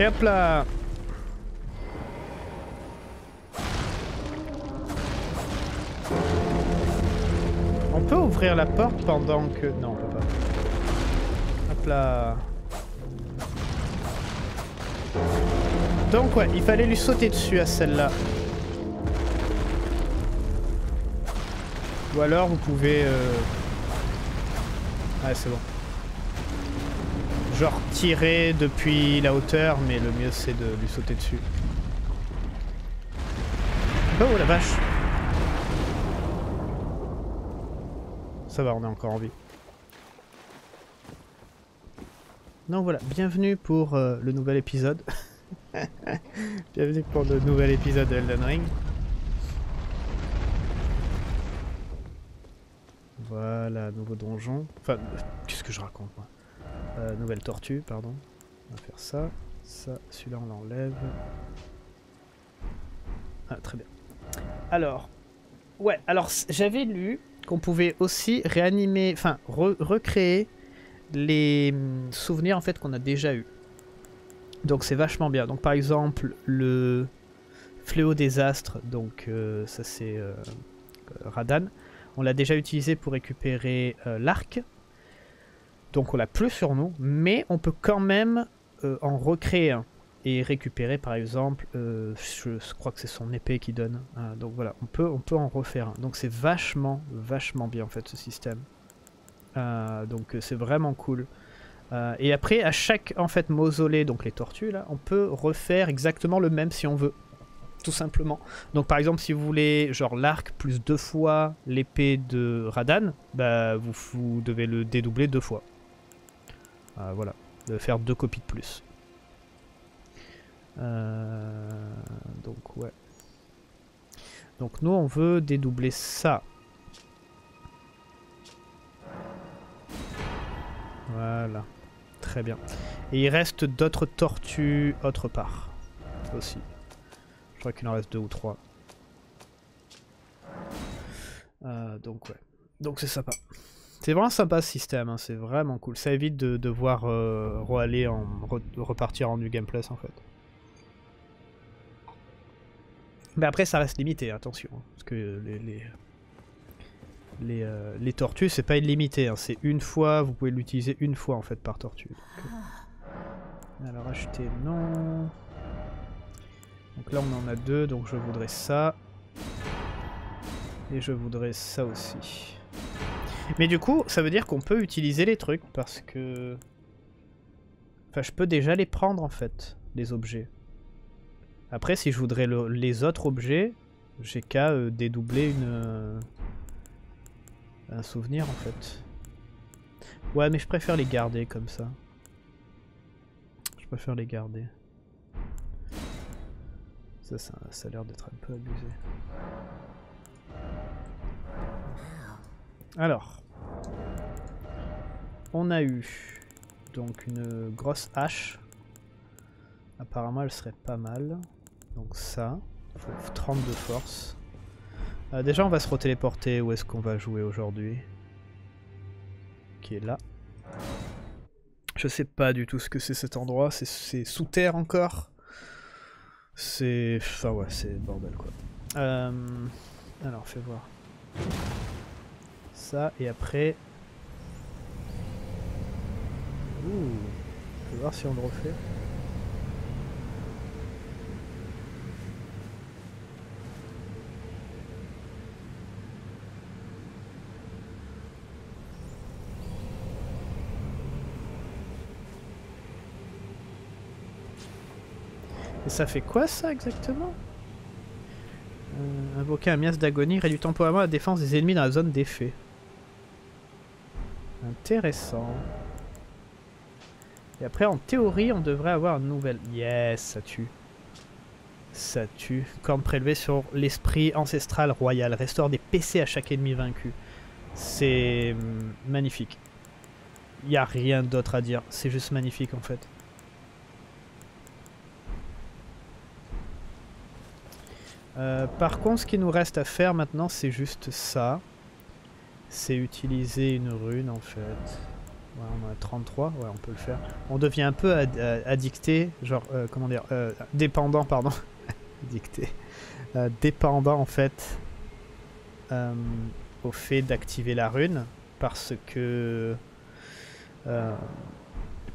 Et hop là On peut ouvrir la porte pendant que... Non, on peut pas. Hop là Donc ouais, il fallait lui sauter dessus à celle-là. Ou alors vous pouvez... Euh... Ouais, c'est bon. Genre tirer depuis la hauteur, mais le mieux c'est de lui sauter dessus. Oh la vache Ça va, on est encore en vie. Donc voilà, bienvenue pour euh, le nouvel épisode. bienvenue pour le nouvel épisode de Elden Ring. Voilà, nouveau donjon. Enfin, qu'est-ce que je raconte moi? Euh, Nouvelle tortue, pardon. On va faire ça. Ça, celui-là on l'enlève. Ah, très bien. Alors, ouais, alors j'avais lu qu'on pouvait aussi réanimer, enfin recréer les hum, souvenirs en fait qu'on a déjà eu. Donc c'est vachement bien. Donc par exemple le fléau des astres, donc euh, ça c'est euh, Radan. On l'a déjà utilisé pour récupérer l'arc. Donc on l'a plus sur nous, mais on peut quand même en recréer un et récupérer par exemple, euh, je, crois que c'est son épée qui donne. Euh, donc voilà, on peut, on peut en refaire un. Donc c'est vachement, vachement bien en fait ce système. Euh, donc c'est vraiment cool. et après, à chaque en fait mausolée, donc les tortues là, on peut refaire exactement le même si on veut. Tout simplement. Donc par exemple, si vous voulez genre l'arc plus deux fois l'épée de Radan, bah vous devez le dédoubler deux fois. Voilà, de faire deux copies de plus. Euh, donc ouais. Donc nous on veut dédoubler ça. Voilà. Très bien. Et il reste d'autres tortues autre part. Aussi. Je crois qu'il en reste deux ou trois. Euh, donc ouais. Donc c'est sympa. C'est vraiment sympa ce système, hein. c'est vraiment cool. Ça évite de devoir euh, en, repartir en New Game Plus en fait. Mais après, ça reste limité, attention. Hein, parce que les, les, les, euh, tortues, c'est pas illimité. Hein, c'est une fois, vous pouvez l'utiliser une fois en fait par tortue. Alors acheter, non. Donc là, on en a deux, donc je voudrais ça. Et je voudrais ça aussi. Mais du coup, ça veut dire qu'on peut utiliser les trucs parce que... Enfin, je peux déjà les prendre en fait, les objets. Après, si je voudrais les autres objets, j'ai qu'à euh, dédoubler une, euh, un souvenir en fait. Ouais, mais je préfère les garder comme ça. Je préfère les garder. Ça, ça, ça a l'air d'être un peu abusé. Alors. On a eu donc une grosse hache. Apparemment, elle serait pas mal. Donc ça, faut 32 force. Euh, déjà on va se retéléporter où est-ce qu'on va jouer aujourd'hui? Qui est là? Je sais pas du tout ce que c'est cet endroit, c'est sous terre encore? C'est... Enfin ouais, c'est bordel quoi. Euh, alors fais voir. Ça, et après... Ouh, on peut voir si on le refait. Et ça fait quoi ça exactement? Euh, Invoquer un mias d'agonie réduit temporairement la défense des ennemis dans la zone d'effet. Intéressant. Et après, en théorie, on devrait avoir une nouvelle... Yes, ça tue. Ça tue. Corne prélevée sur l'esprit ancestral royal. Restaure des PC à chaque ennemi vaincu. C'est hum, magnifique. Il n'y a rien d'autre à dire. C'est juste magnifique en fait. Euh, par contre, ce qui nous reste à faire maintenant, c'est juste ça. C'est utiliser une rune, en fait. Ouais, on a 33, ouais, on peut le faire. On devient un peu euh, addicté, genre, euh, comment dire, euh, dépendant, pardon. addicté. Euh, dépendant, en fait, euh, au fait d'activer la rune, parce que...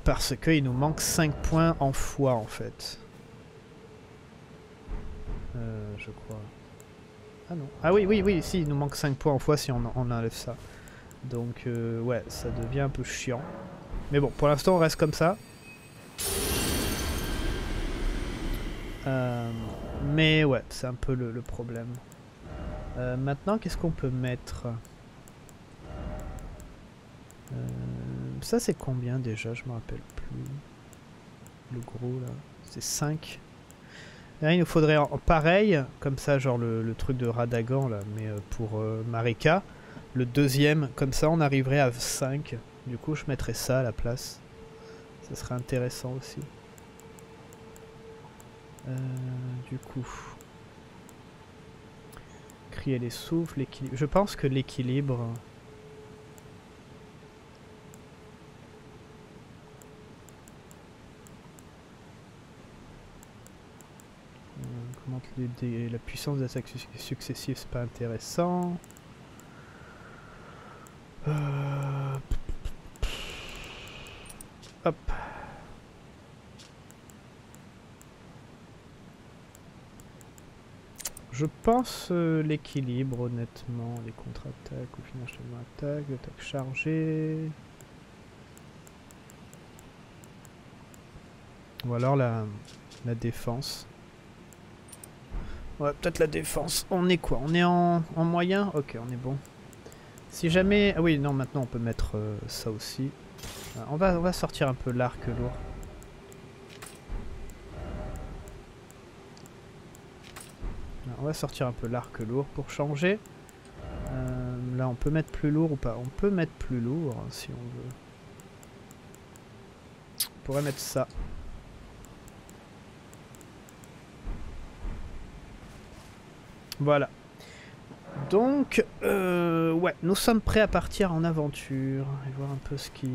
parce qu'il nous manque 5 points en foi, en fait. Je crois. Ah non. Ah oui, oui, oui, si, il nous manque 5 points en foi si on, enlève ça. Donc, euh, ouais, ça devient un peu chiant. Mais bon, pour l'instant, on reste comme ça. Euh, mais ouais, c'est un peu le, problème. Euh, maintenant, qu'est-ce qu'on peut mettre? Ça, c'est combien déjà? Je me rappelle plus. Le gros, là. C'est 5. Là, il nous faudrait en- pareil, comme ça, genre le, truc de Radagan, là, mais euh, pour euh, Marika. Le deuxième, comme ça, on arriverait à 5. Du coup, je mettrais ça à la place. Ça serait intéressant aussi. Euh, du coup. Crier les souffles, l'équilibre. Je pense que l'équilibre. Euh, La puissance d'attaque su- successive, c'est pas intéressant. Euh, Hop. Je pense euh, l'équilibre, honnêtement. Les contre-attaques, au final, je attaque, attaque chargée. Ou alors la défense. Ouais, peut-être la défense. On est quoi? On est en, en moyen? Ok, on est bon. Si jamais... Ah oui, non, maintenant on peut mettre euh, ça aussi. Euh, on, va, on va sortir un peu l'arc lourd. Ah, On va sortir un peu l'arc lourd pour changer. Euh, là, on peut mettre plus lourd ou pas? On peut mettre plus lourd hein, si on veut. On pourrait mettre ça. Voilà. Donc, euh, ouais, nous sommes prêts à partir en aventure et voir un peu ce qui...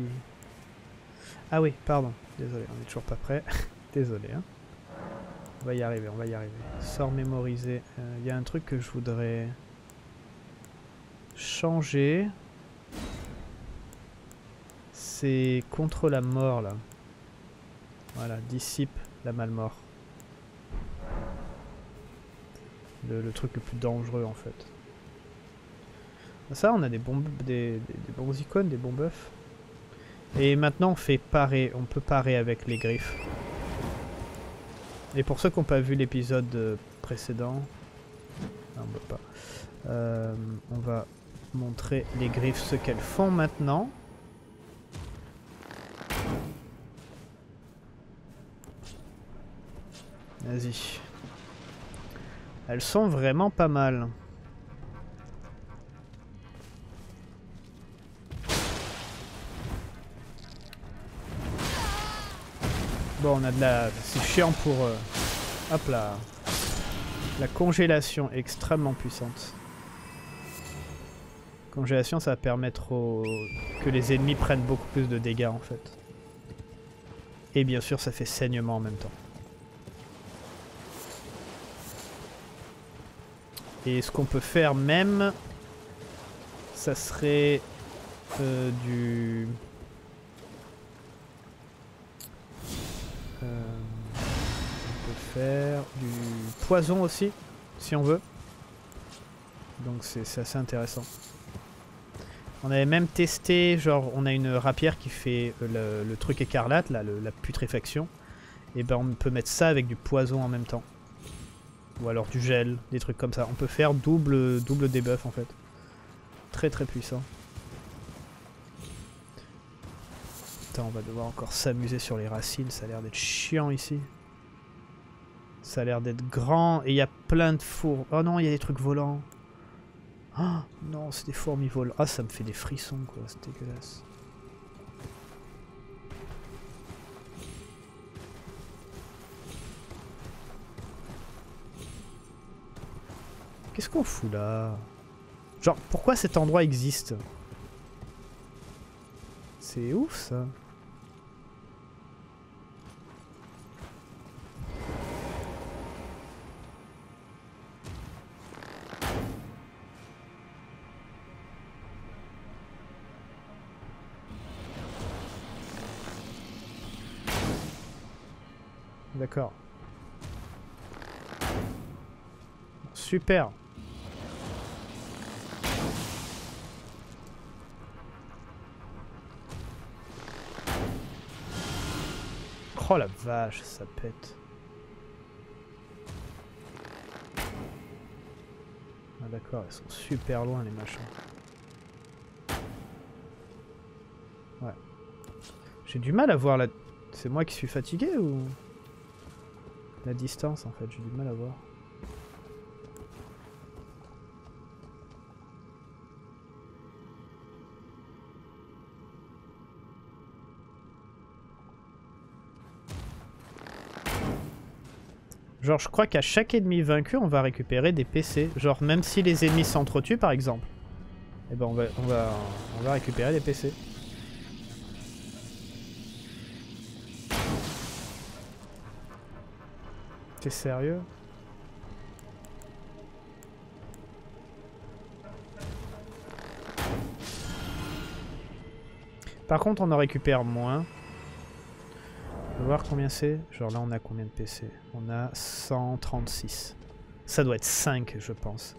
Ah oui, pardon, désolé, on est toujours pas prêt. désolé, hein. On va y arriver, on va y arriver. Sort mémorisé. Il y a un truc que je voudrais changer. C'est contre la mort, là. Voilà, dissipe la malmort. Le, truc le plus dangereux, en fait. Ça, on a des bons, des bons icônes, des bons buffs. Et maintenant, on fait parer, on peut parer avec les griffes. Et pour ceux qui n'ont pas vu l'épisode euh, précédent, non, on peut pas. Euh, on va montrer les griffes ce qu'elles font maintenant. Vas-y. Elles sont vraiment pas mal. Bon, on a de la... C'est chiant pour... euh, Hop là. La congélation extrêmement puissante. Congélation, ça va permettre que les ennemis prennent beaucoup plus de dégâts en fait. Et bien sûr, ça fait saignement en même temps. Et ce qu'on peut faire même, ça serait euh, du... Euh, on peut faire du poison aussi, si on veut. Donc c'est assez intéressant. On avait même testé, genre on a une rapière qui fait euh, le, truc écarlate, là, la putréfaction. Et ben on peut mettre ça avec du poison en même temps. Ou alors du gel, des trucs comme ça. On peut faire double, double debuff en fait. Très très puissant. Putain, on va devoir encore s'amuser sur les racines, ça a l'air d'être chiant ici. Ça a l'air d'être grand et il y a plein de fours. Oh non, il y a des trucs volants. Oh non, c'est des fourmis volantes. Ah, ça me fait des frissons quoi, c'est dégueulasse. Qu'est-ce qu'on fout là? Genre, pourquoi cet endroit existe? C'est ouf ça. D'accord. Super. Oh la vache, ça pète. Ah d'accord, ils sont super loin les machins. Ouais. J'ai du mal à voir la... C'est moi qui suis fatigué ou... La distance en fait, j'ai du mal à voir. Genre, je crois qu'à chaque ennemi vaincu, on va récupérer des PC. Genre, même si les ennemis s'entretuent, par exemple. Eh ben, on va, on va, on va récupérer des PC. T'es sérieux? Par contre, on en récupère moins. On va voir combien c'est? Genre là, on a combien de PC On a 136. Ça doit être 5, je pense.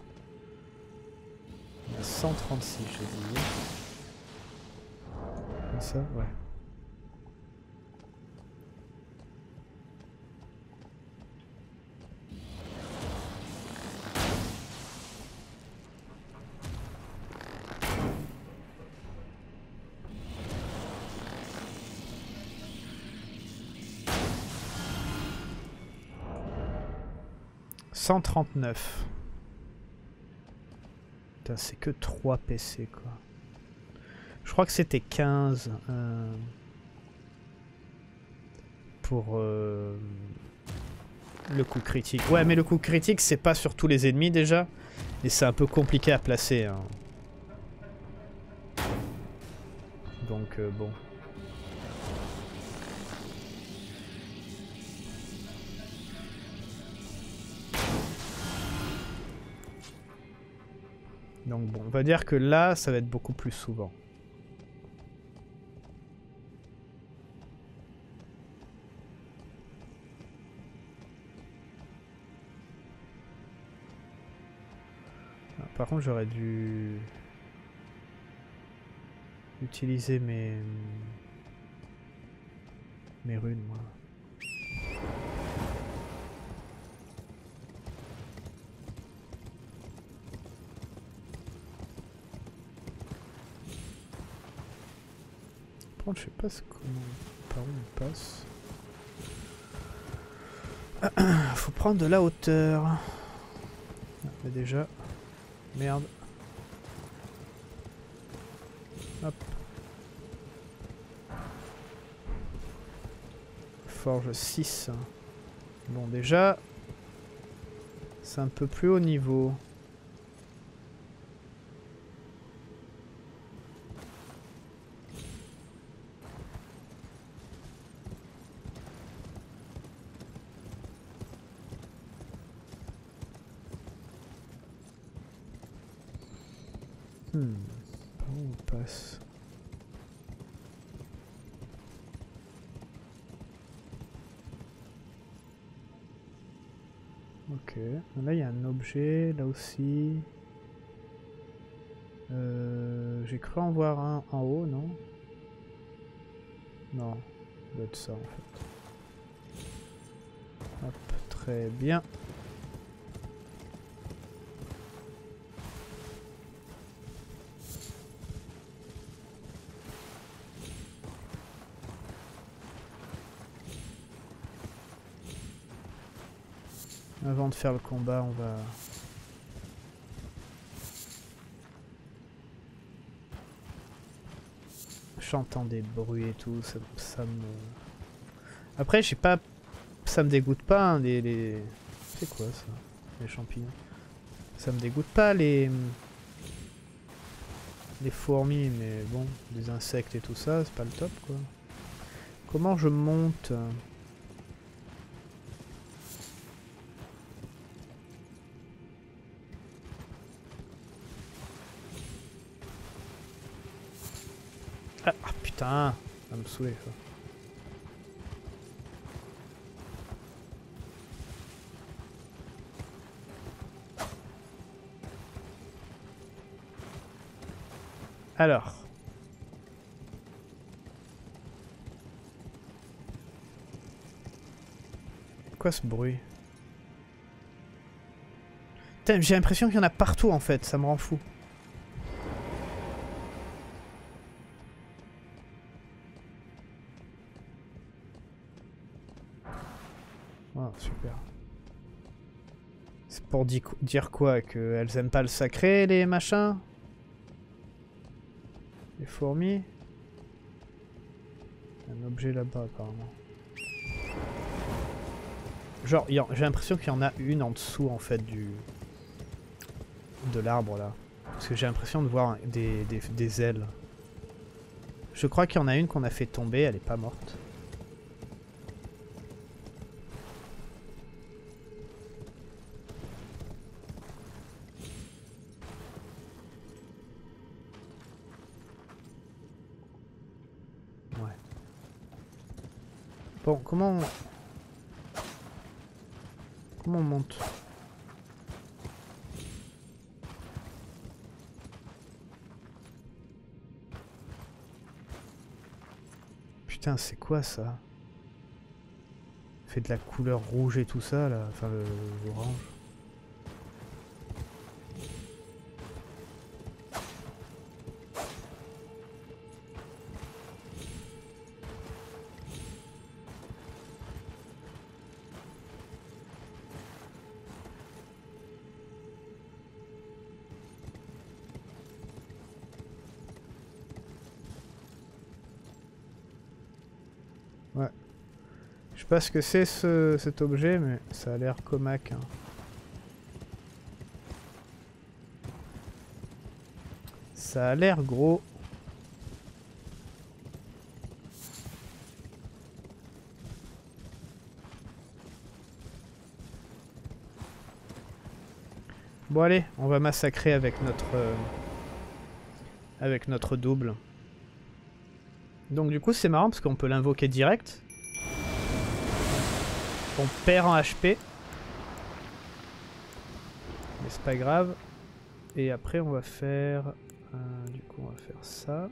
On a 136, j'ai dit. Comme ça? Ouais. 139. Putain, c'est que 3 PC, quoi. Je crois que c'était 15 euh, pour euh, le coup critique. Ouais, mais le coup critique, c'est pas sur tous les ennemis déjà. Et c'est un peu compliqué à placer. Hein. Donc, euh, bon. Donc bon, on va dire que là, ça va être beaucoup plus souvent. Ah, par contre, j'aurais dû utiliser mes mes runes, moi. Je sais pas ce par où on passe. Faut prendre de la hauteur. Ah, mais déjà. Merde. Hop. Forge 6. Bon déjà. C'est un peu plus haut niveau. Là, il y a un objet, là Euh, j'ai cru en voir un en haut, non? Non, doit ça en fait. Très bien. Avant de faire le combat, on va... J'entends des bruits et tout, ça, me... Après, je sais pas... Ça me dégoûte pas, hein, les... les... C'est quoi ça Les champignons? Ça me dégoûte pas, les... les fourmis, mais bon, des insectes et tout ça, c'est pas le top quoi. Comment je monte? Putain, ça va me ça. Alors. Quoi ce bruit? J'ai l'impression qu'il y en a partout en fait, ça me rend fou. Dire quoi Qu'elles aiment pas le sacré, les machins? Les fourmis? Un objet là-bas apparemment. Genre, j'ai l'impression qu'il y en a une en dessous en fait du de l'arbre là. Parce que j'ai l'impression de voir des, des ailes. Je crois qu'il y en a une qu'on a fait tomber, elle est pas morte. Bon, comment on... Comment on monte Putain, c'est quoi ça Fait de la couleur rouge et tout ça, là. Enfin, l'orange. sais pas ce que c'est ce, cet objet, mais ça a l'air comac. Hein. Ça a l'air gros. Bon allez, on va massacrer avec notre euh, avec notre double. Donc du coup c'est marrant parce qu'on peut l'invoquer direct. On perd en HP. Mais c'est pas grave. Et après on va faire... Euh, du coup on va faire ça.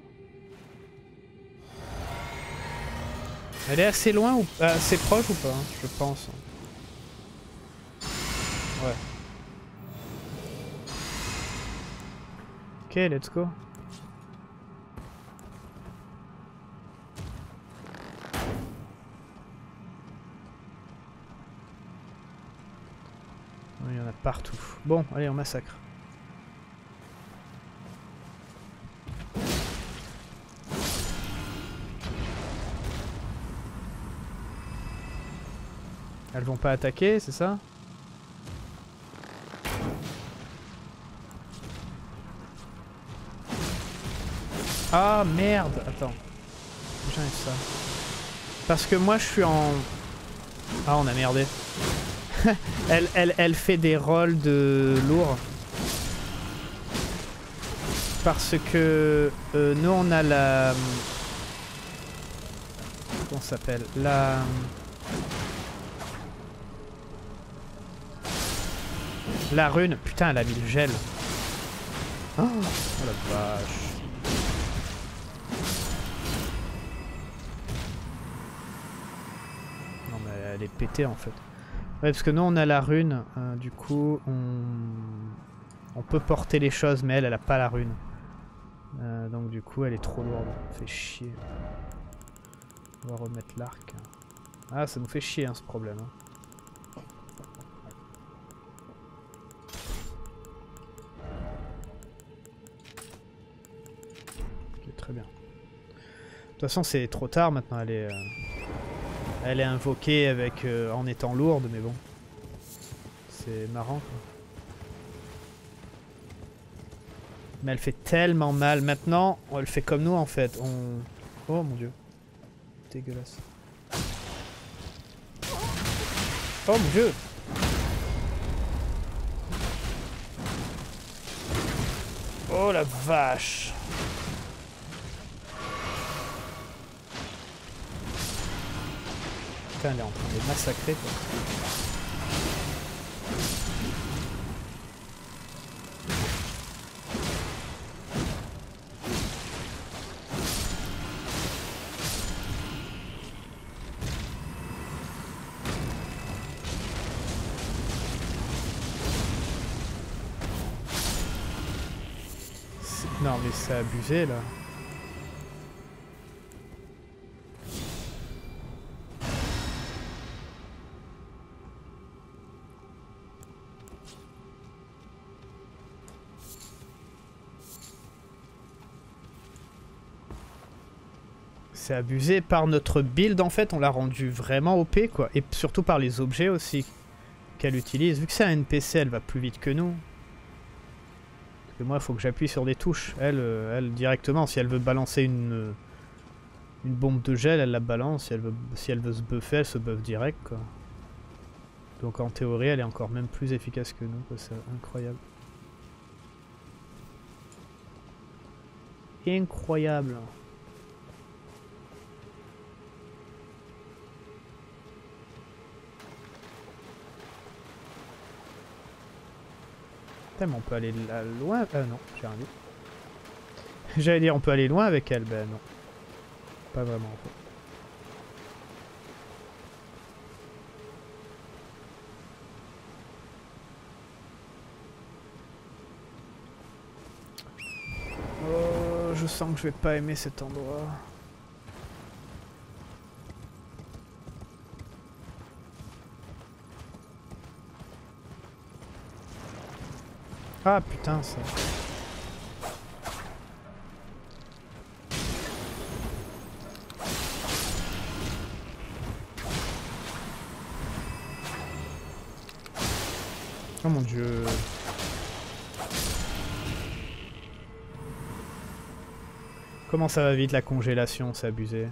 Elle est assez loin ou euh, assez proche ou pas hein, Je pense. Ouais. Ok, let's go. Bon, allez, on massacre. Elles vont pas attaquer, c'est ça? Ah merde Attends. J'ai ça. Parce que moi je suis en... Ah on a merdé. elle, fait des rôles de lourd. Parce que euh, nous on a la... Comment s'appelle La... La rune. Putain, elle a mis le gel. Oh, oh la vache. Non mais elle est pétée en fait. Ouais, parce que nous on a la rune, euh, du coup on... peut porter les choses, mais elle, elle a pas la rune. Euh, donc du coup elle est trop lourde, fait chier. On va remettre l'arc. Ah ça nous fait chier hein, ce problème. Hein. Ok très bien. De toute façon c'est trop tard maintenant, elle est... Euh, elle est invoquée avec, euh, en étant lourde, mais bon. C'est marrant quoi. Mais elle fait tellement mal. Maintenant, on le fait comme nous en fait. Oh mon dieu. Dégueulasse. Oh mon dieu Oh la vache Elle est en train de massacrer quoi. C'est- Non mais c'est abusé là. C'est abusé par notre build en fait, on l'a rendu vraiment OP quoi. Et surtout par les objets aussi qu'elle utilise. Vu que c'est un NPC, elle va plus vite que nous. Parce que moi, il faut que j'appuie sur des touches. Elle, euh, elle directement, si elle veut balancer une, euh, une bombe de gel, elle la balance. Si elle veut, si elle veut se buffer, elle se buffe direct quoi. Donc en théorie, elle est encore même plus efficace que nous. C'est incroyable. Incroyable. Putain, mais on peut aller loin. Euh, non, j'ai rien dit. J'allais dire, on peut aller loin avec elle. Ben non. Pas vraiment. Oh, je sens que je vais pas aimer cet endroit. Ah putain, ça. Oh mon dieu. Comment ça va vite la congélation, c'est abusé.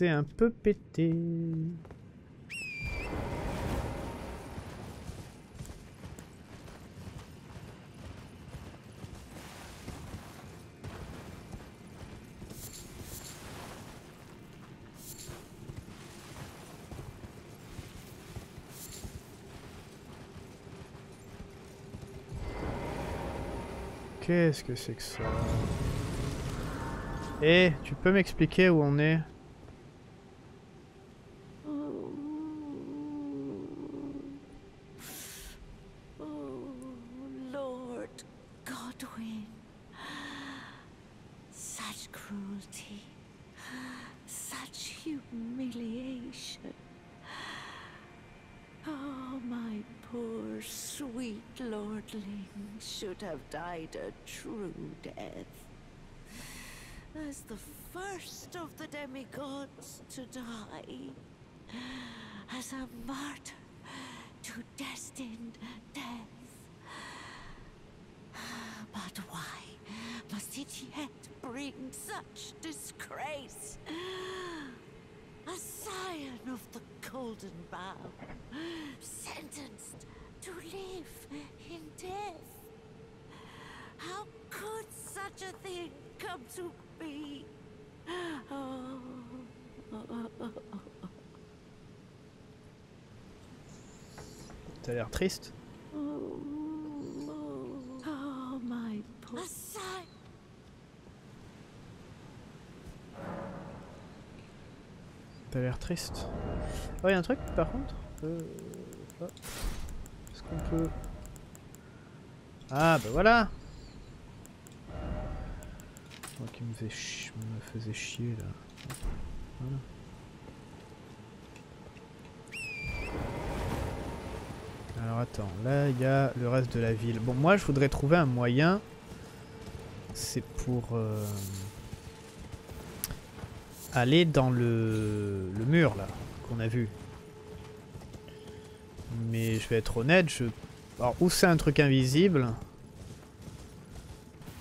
C'est un peu pété. Qu'est-ce que c'est que ça? Eh, tu peux m'expliquer où on est? Died a true death. As the first of the demigods to die. As a martyr to destined death. But why must it yet bring such disgrace? A scion of the Golden Bough, come to be? Oh, T'as l'air triste. oh, oh, my poor. T'as l'air triste. Oh, y a un truc par contre euh. Est-ce qu'on peut. Ah bah voilà Moi qui me, faisait chi- me faisait chier là. Alors attends, là il y a le reste de la ville. Bon moi je voudrais trouver un moyen. C'est pour euh, aller dans le, le mur là qu'on a vu. Mais je vais être honnête, je... Alors, ou c'est un truc invisible,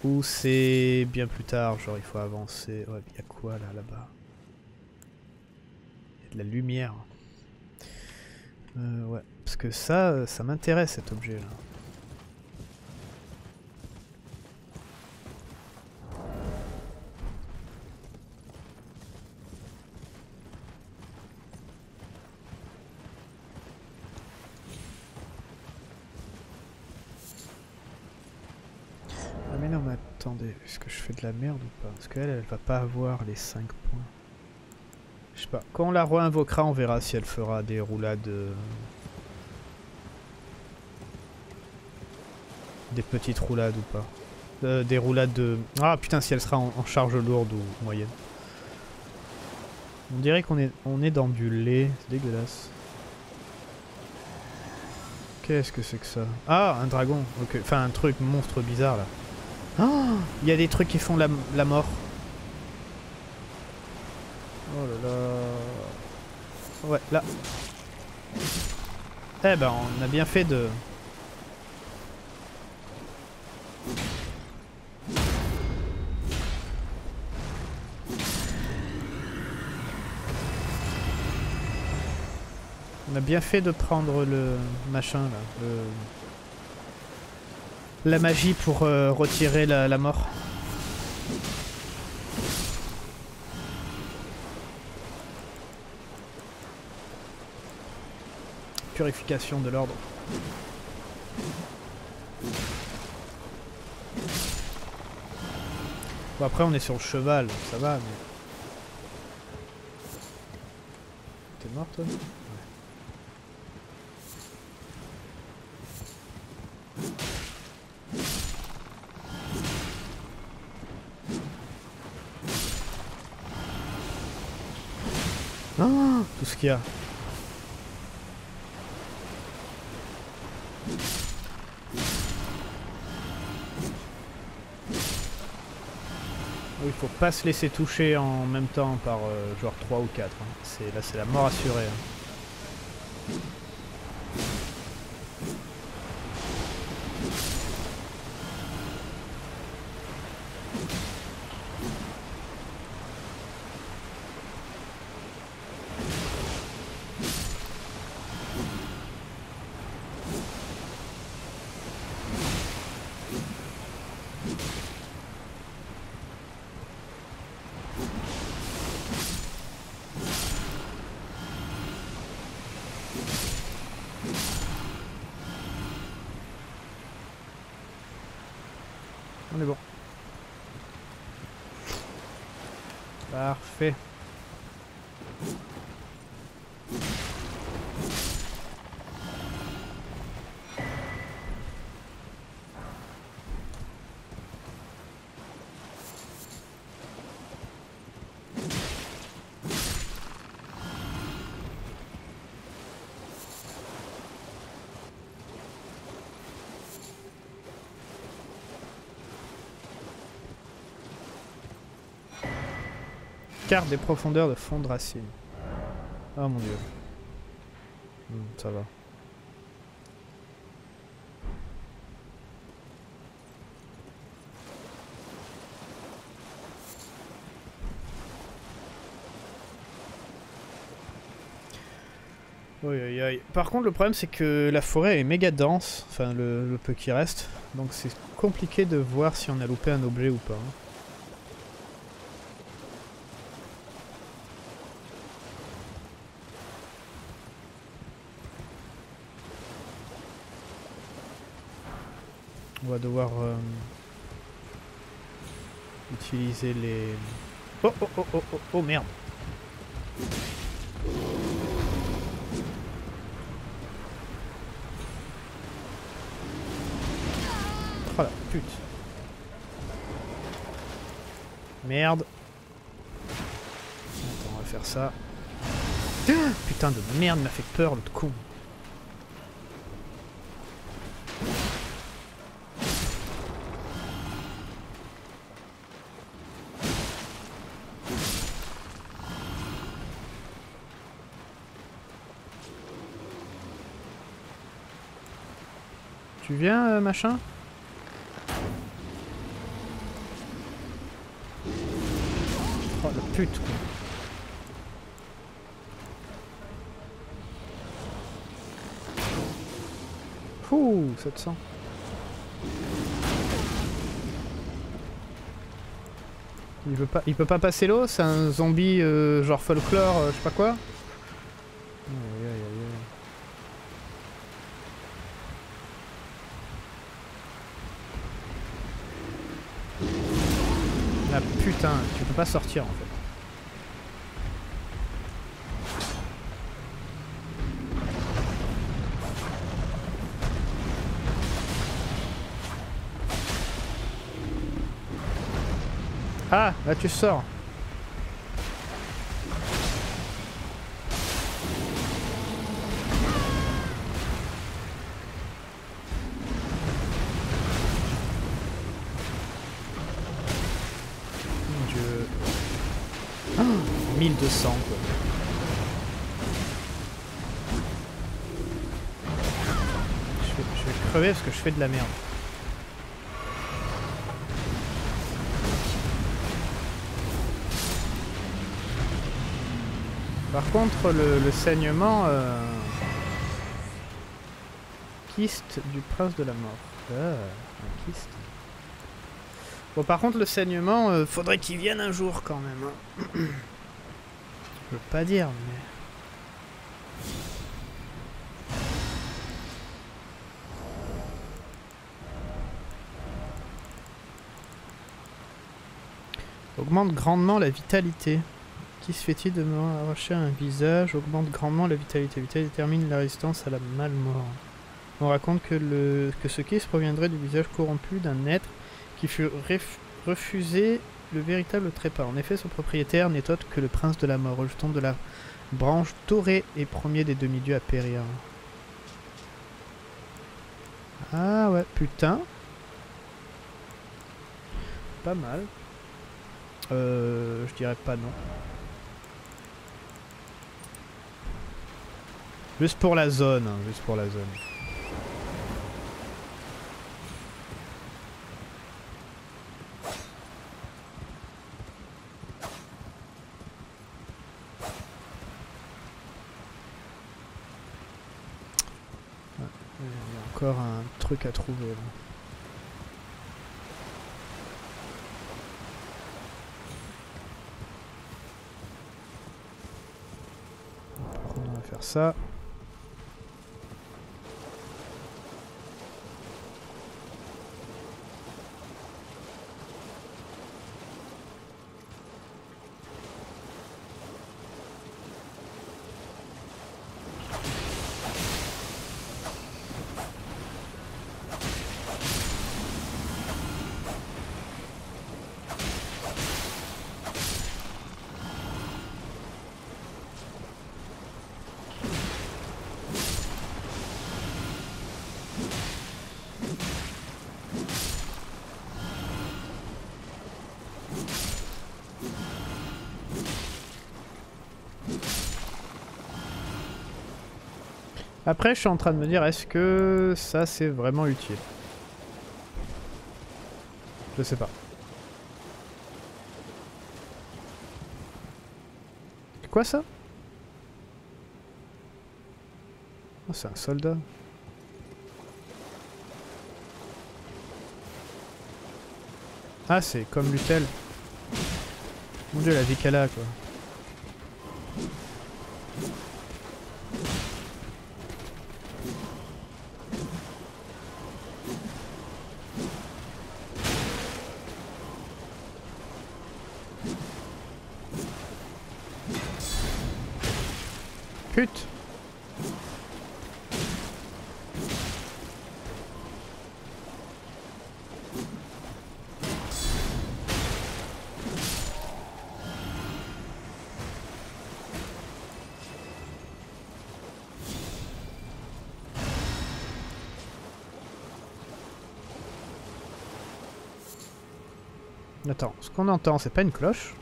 ou c'est bien plus tard, genre il faut avancer. Ouais, il y a quoi là, là-bas? Il y a de la lumière. Euh, ouais, parce que ça, euh, ça m'intéresse cet objet là. Ah mais non mais attendez, est-ce que je fais de la merde ou pas? Parce qu'elle, elle va pas avoir les 5 points? Je sais pas, quand on la re-invoquera, on verra si elle fera des roulades... euh, Des petites roulades ou pas. Euh, des roulades de... Ah putain, si elle sera en, charge lourde ou moyenne. On dirait qu'on est, on est dans du lait, c'est dégueulasse. Qu'est-ce que c'est que ça? Ah, un dragon. ok. Enfin, un truc monstre bizarre là. Il y a des trucs qui font la, la mort. Oh là là. Ouais, là. Eh ben, on a bien fait de... On a bien fait de prendre le machin là. le- La magie pour euh, retirer la, la mort. Purification de l'ordre. Bon après on est sur le cheval, ça va mais... T'es mort toi? Qu'il y faut pas se laisser toucher en même temps par euh, genre 3 ou 4. hein. C'est, là, c'est la mort assurée. hein. On est bon. Parfait. Carte des profondeurs de fond de racine. Oh mon dieu. Hmm, ça va. Oui, oui, oui. Par contre, le problème, c'est que la forêt est méga dense, enfin le, le peu qui reste, donc c'est compliqué de voir si on a loupé un objet ou pas. hein. On va devoir euh, utiliser les... Oh oh oh oh oh oh merde Oh la pute. Merde. Attends, on va faire ça. Putain de merde, m'a fait peur l'autre con. Viens, euh, machin Oh la pute quoi. Ouh, 700. Il veut pas, il peut pas passer l'eau, c'est un zombie euh, genre folklore, euh, je sais pas quoi. Aïe, aïe, aïe, aïe. Ah putain, tu peux pas sortir en fait. Ah, là tu sors. Parce que je fais de la merde. Par contre, le, saignement... Euh... Du prince de la mort. Ah, un. Bon, par contre, le saignement, euh, faudrait qu'il vienne un jour quand même. hein. Je veux pas dire, mais... Grandement la vitalité. Qui se fait-il de m'arracher un visage Augmente grandement la vitalité. Vitalité détermine la résistance à la malmort. On raconte que, le, que ce kiss proviendrait du visage corrompu d'un être qui fut ref- refusé le véritable trépas. En effet, son propriétaire n'est autre que le prince de la mort, rejeton de la branche dorée et premier des demi-dieux à périr. Ah ouais, putain. Pas mal. Euh, je dirais pas non. Juste pour la zone, hein, juste pour la zone. Il y a encore un truc à trouver là. Par contre, on va faire ça. Après, je suis en train de me dire, est-ce que ça c'est vraiment utile? Je sais pas. C'est quoi ça? Oh, c'est un soldat. Ah, c'est comme Lutel. Mon dieu, la vie qu'elle a, quoi. Qu'on entend, c'est pas une cloche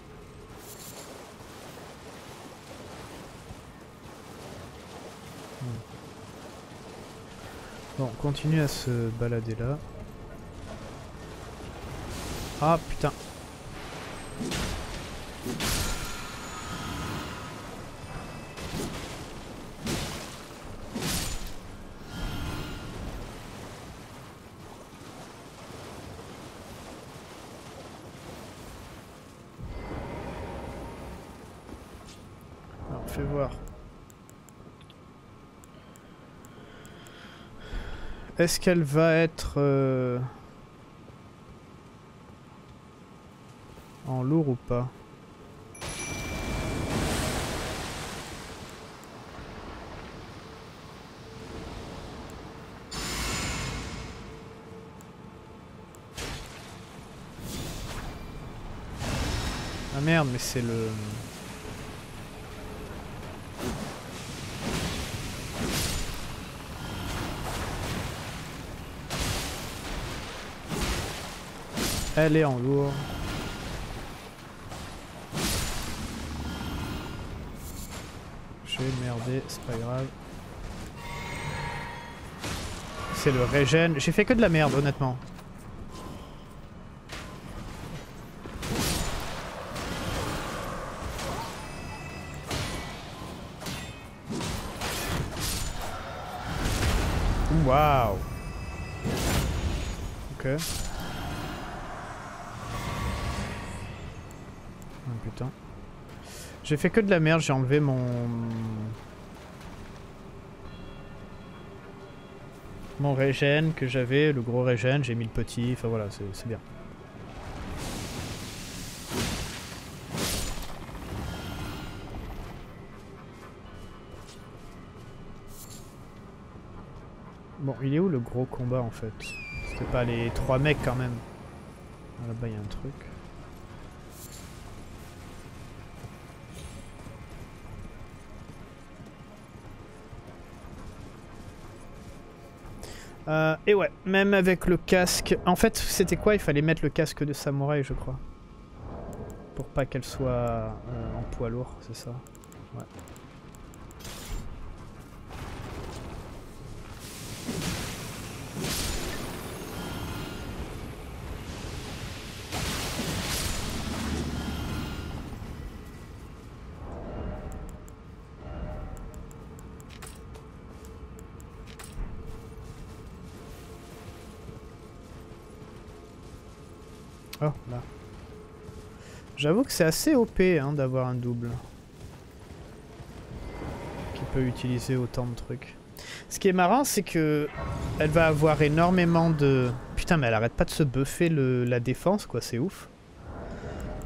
Hmm. Bon, on continue à se balader là. Ah putain. Est-ce qu'elle va être euh, en lourd ou pas? Ah merde, mais c'est le... Elle est en lourd. J'ai merdé, c'est pas grave. C'est le régène. J'ai fait que de la merde, honnêtement. Waouh. Ok. J'ai fait que de la merde, j'ai enlevé mon... Mon régène que j'avais, le gros régène, j'ai mis le petit, enfin voilà, c'est c'est bien. Bon, il est où le gros combat en fait? C'était pas les trois mecs quand même. Ah, Là-bas il y a un truc. Euh, et ouais, même avec le casque... En fait, c'était quoi? Il fallait mettre le casque de samouraï, je crois. Pour pas qu'elle soit euh, en poids lourd, c'est ça? Ouais. J'avoue que c'est assez OP hein, d'avoir un double. Qui peut utiliser autant de trucs. Ce qui est marrant, c'est que elle va avoir énormément de... Putain, mais elle arrête pas de se buffer la défense, quoi, c'est ouf.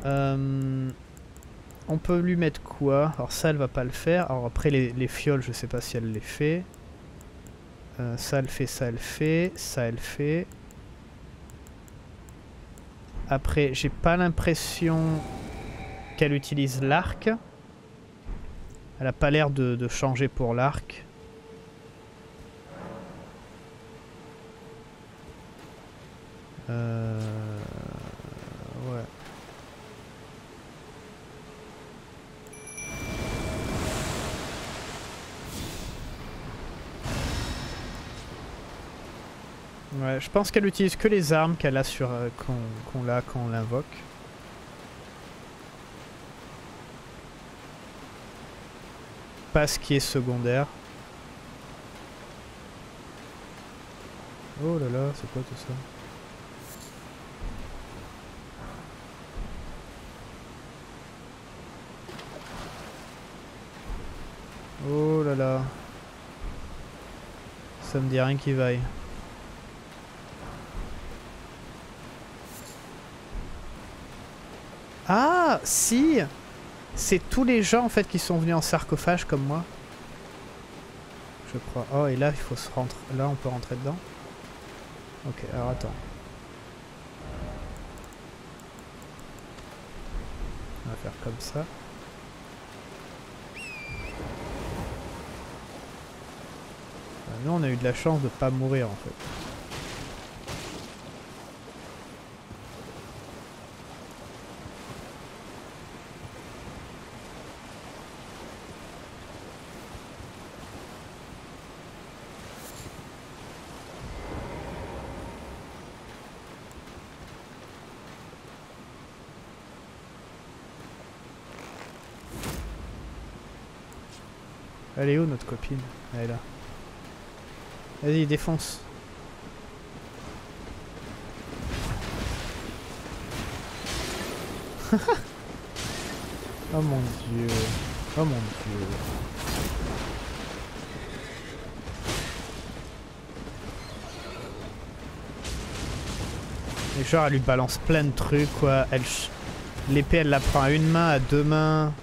Euh, On peut lui mettre quoi? Alors ça, elle va pas le faire. Alors après, les, les fioles, je sais pas si elle les fait. Euh, ça, elle fait, ça, elle fait. Ça, elle fait. Après, j'ai pas l'impression qu'elle utilise l'arc. Elle a pas l'air de, changer pour l'arc. Euh... Ouais. Ouais, je pense qu'elle utilise que les armes qu'elle a sur euh, qu'on qu'on a quand on l'invoque. Pas ce qui est secondaire. Oh là là, c'est quoi tout ça? Oh là là. Ça me dit rien qui vaille. Ah, si C'est tous les gens en fait qui sont venus en sarcophage comme moi. Je crois. Oh, et là, il faut se rentrer. Là, on peut rentrer dedans. Ok, alors attends. On va faire comme ça. Euh, Nous, on a eu de la chance de pas mourir en fait. Copine Elle est là. Vas-y, défonce. oh mon dieu. Oh mon dieu. Et genre elle lui balance plein de trucs quoi. L'épée elle la prend à une main, à deux mains.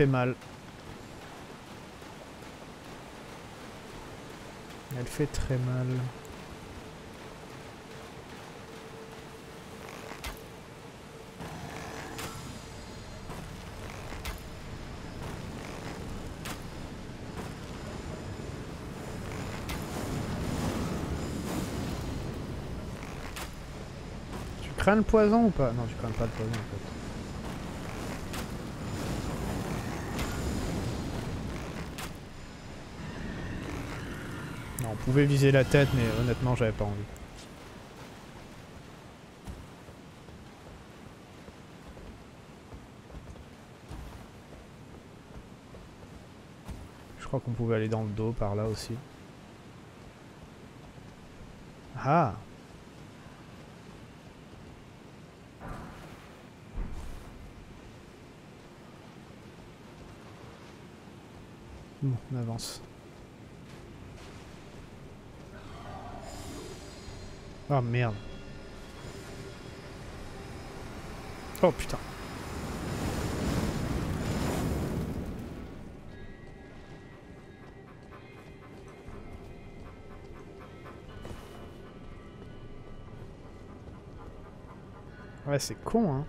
Fait mal. Elle fait très mal. Tu crains le poison ou pas? Non, tu crains pas le poison en fait. Pouvait viser la tête, mais honnêtement, j'avais pas envie. Je crois qu'on pouvait aller dans le dos par là aussi. Ah Bon, on avance. Oh merde. Oh putain. Ouais, c'est con, hein.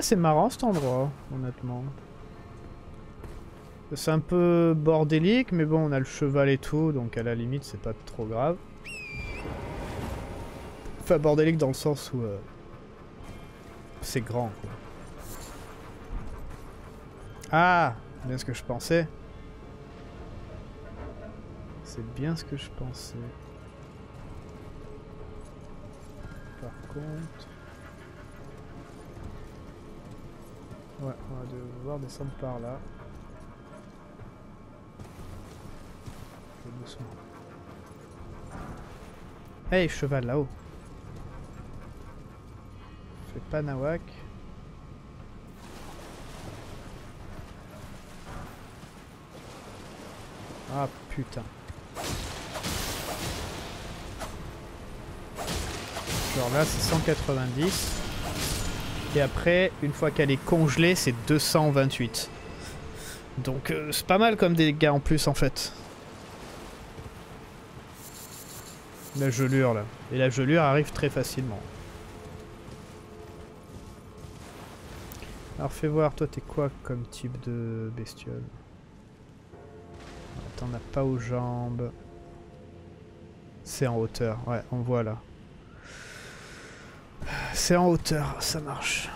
C'est marrant cet endroit, honnêtement. C'est un peu bordélique, mais bon, on a le cheval et tout, donc à la limite, c'est pas trop grave. Enfin, bordélique dans le sens où... Euh, c'est grand, quoi. Ah Bien ce que je pensais. C'est bien ce que je pensais. Par contre... Ouais, on va devoir descendre par là. doucement. Hey, cheval là-haut. Fais pas nawak. Ah putain. Genre là c'est 190. Et après, une fois qu'elle est congelée, c'est 228. Donc euh, c'est pas mal comme dégâts en plus en fait. La gelure là. Et la gelure arrive très facilement. Alors fais voir, toi t'es quoi comme type de bestiole? T'en as pas aux jambes. C'est en hauteur, ouais, on voit là. C'est en hauteur, ça marche.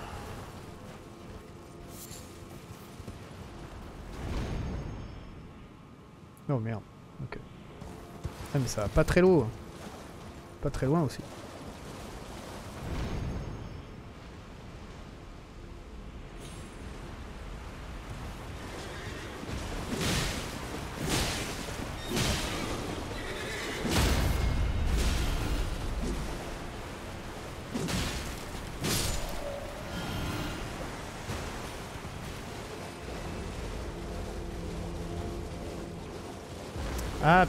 Oh merde, ok. Ah mais ça va pas très loin. Pas très loin aussi.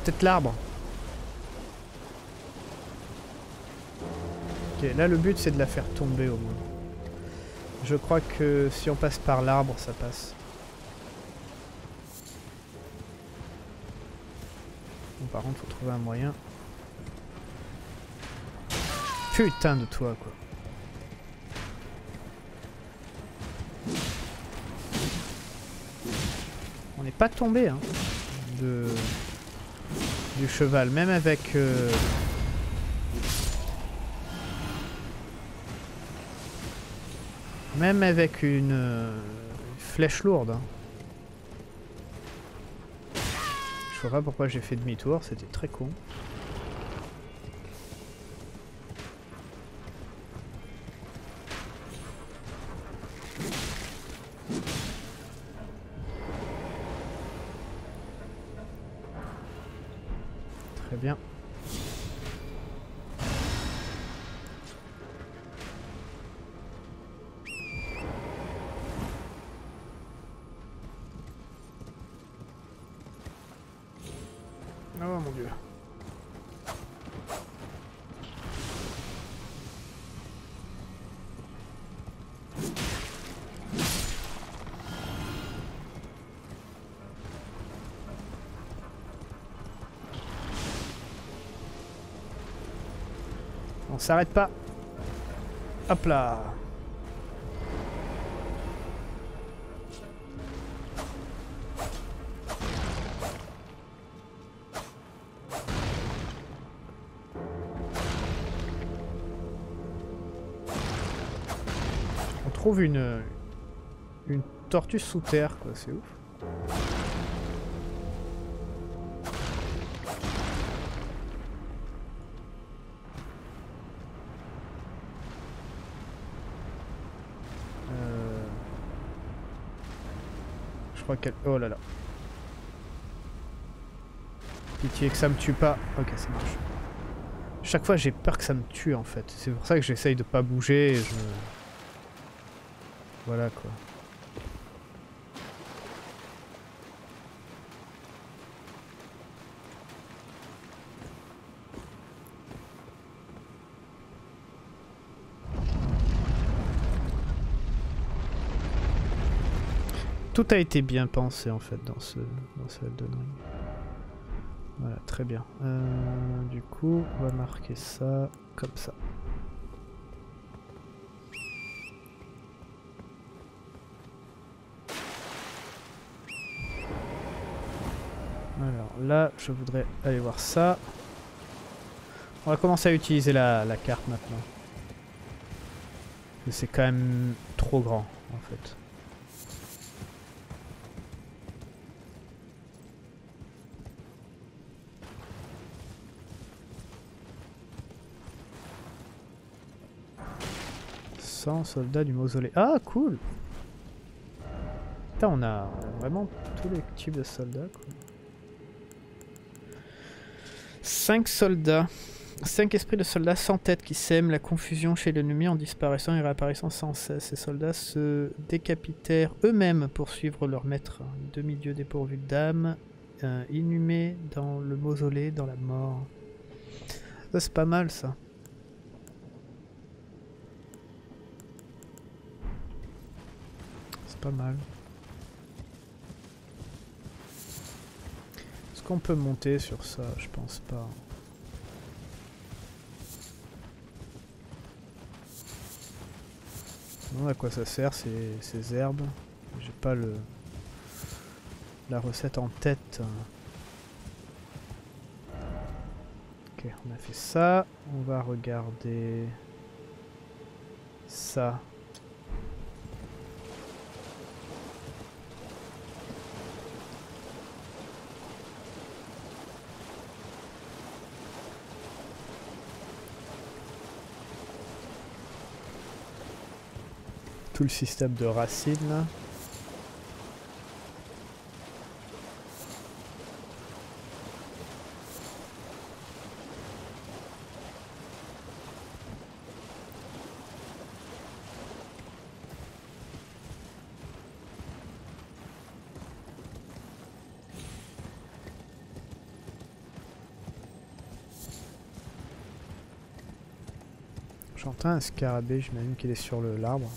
peut-être l'arbre. Ok, là le but c'est de la faire tomber au moins. Je crois que si on passe par l'arbre, ça passe. Bon, par contre, faut trouver un moyen. Putain de toi, quoi. On n'est pas tombé, hein du cheval, même avec... euh, Même avec une euh, flèche lourde. hein. Je vois pas pourquoi j'ai fait demi-tour, c'était très con. S'arrête pas. Hop là. On trouve une une tortue sous terre quoi, c'est ouf. Oh là là. Pitié que ça me tue pas. Ok, ça marche. Chaque fois j'ai peur que ça me tue en fait. C'est pour ça que j'essaye de pas bouger. et je... Voilà quoi. Tout a été bien pensé en fait dans ce dans ce Elden Ring. Voilà, très bien. Euh, du coup, on va marquer ça comme ça. Alors là, je voudrais aller voir ça. On va commencer à utiliser la, la carte maintenant. Que C'est quand même trop grand en fait. Soldats du mausolée. Ah, cool Putain, on a vraiment tous les types de soldats, quoi. 5 soldats. 5 esprits de soldats sans tête qui sèment la confusion chez l'ennemi en disparaissant et réapparaissant sans cesse. Ces soldats se décapitèrent eux-mêmes pour suivre leur maître. Demi-dieu dépourvu d'âme, euh, inhumé dans le mausolée, dans la mort. C'est pas mal, ça. Pas mal. Est-ce qu'on peut monter sur ça? Je pense pas. Non, à quoi ça sert ces, ces herbes? J'ai pas le la recette en tête. Ok, on a fait ça. On va regarder ça. Tout le système de racines. J'entends un scarabée, j'imagine qu'il est sur l'arbre.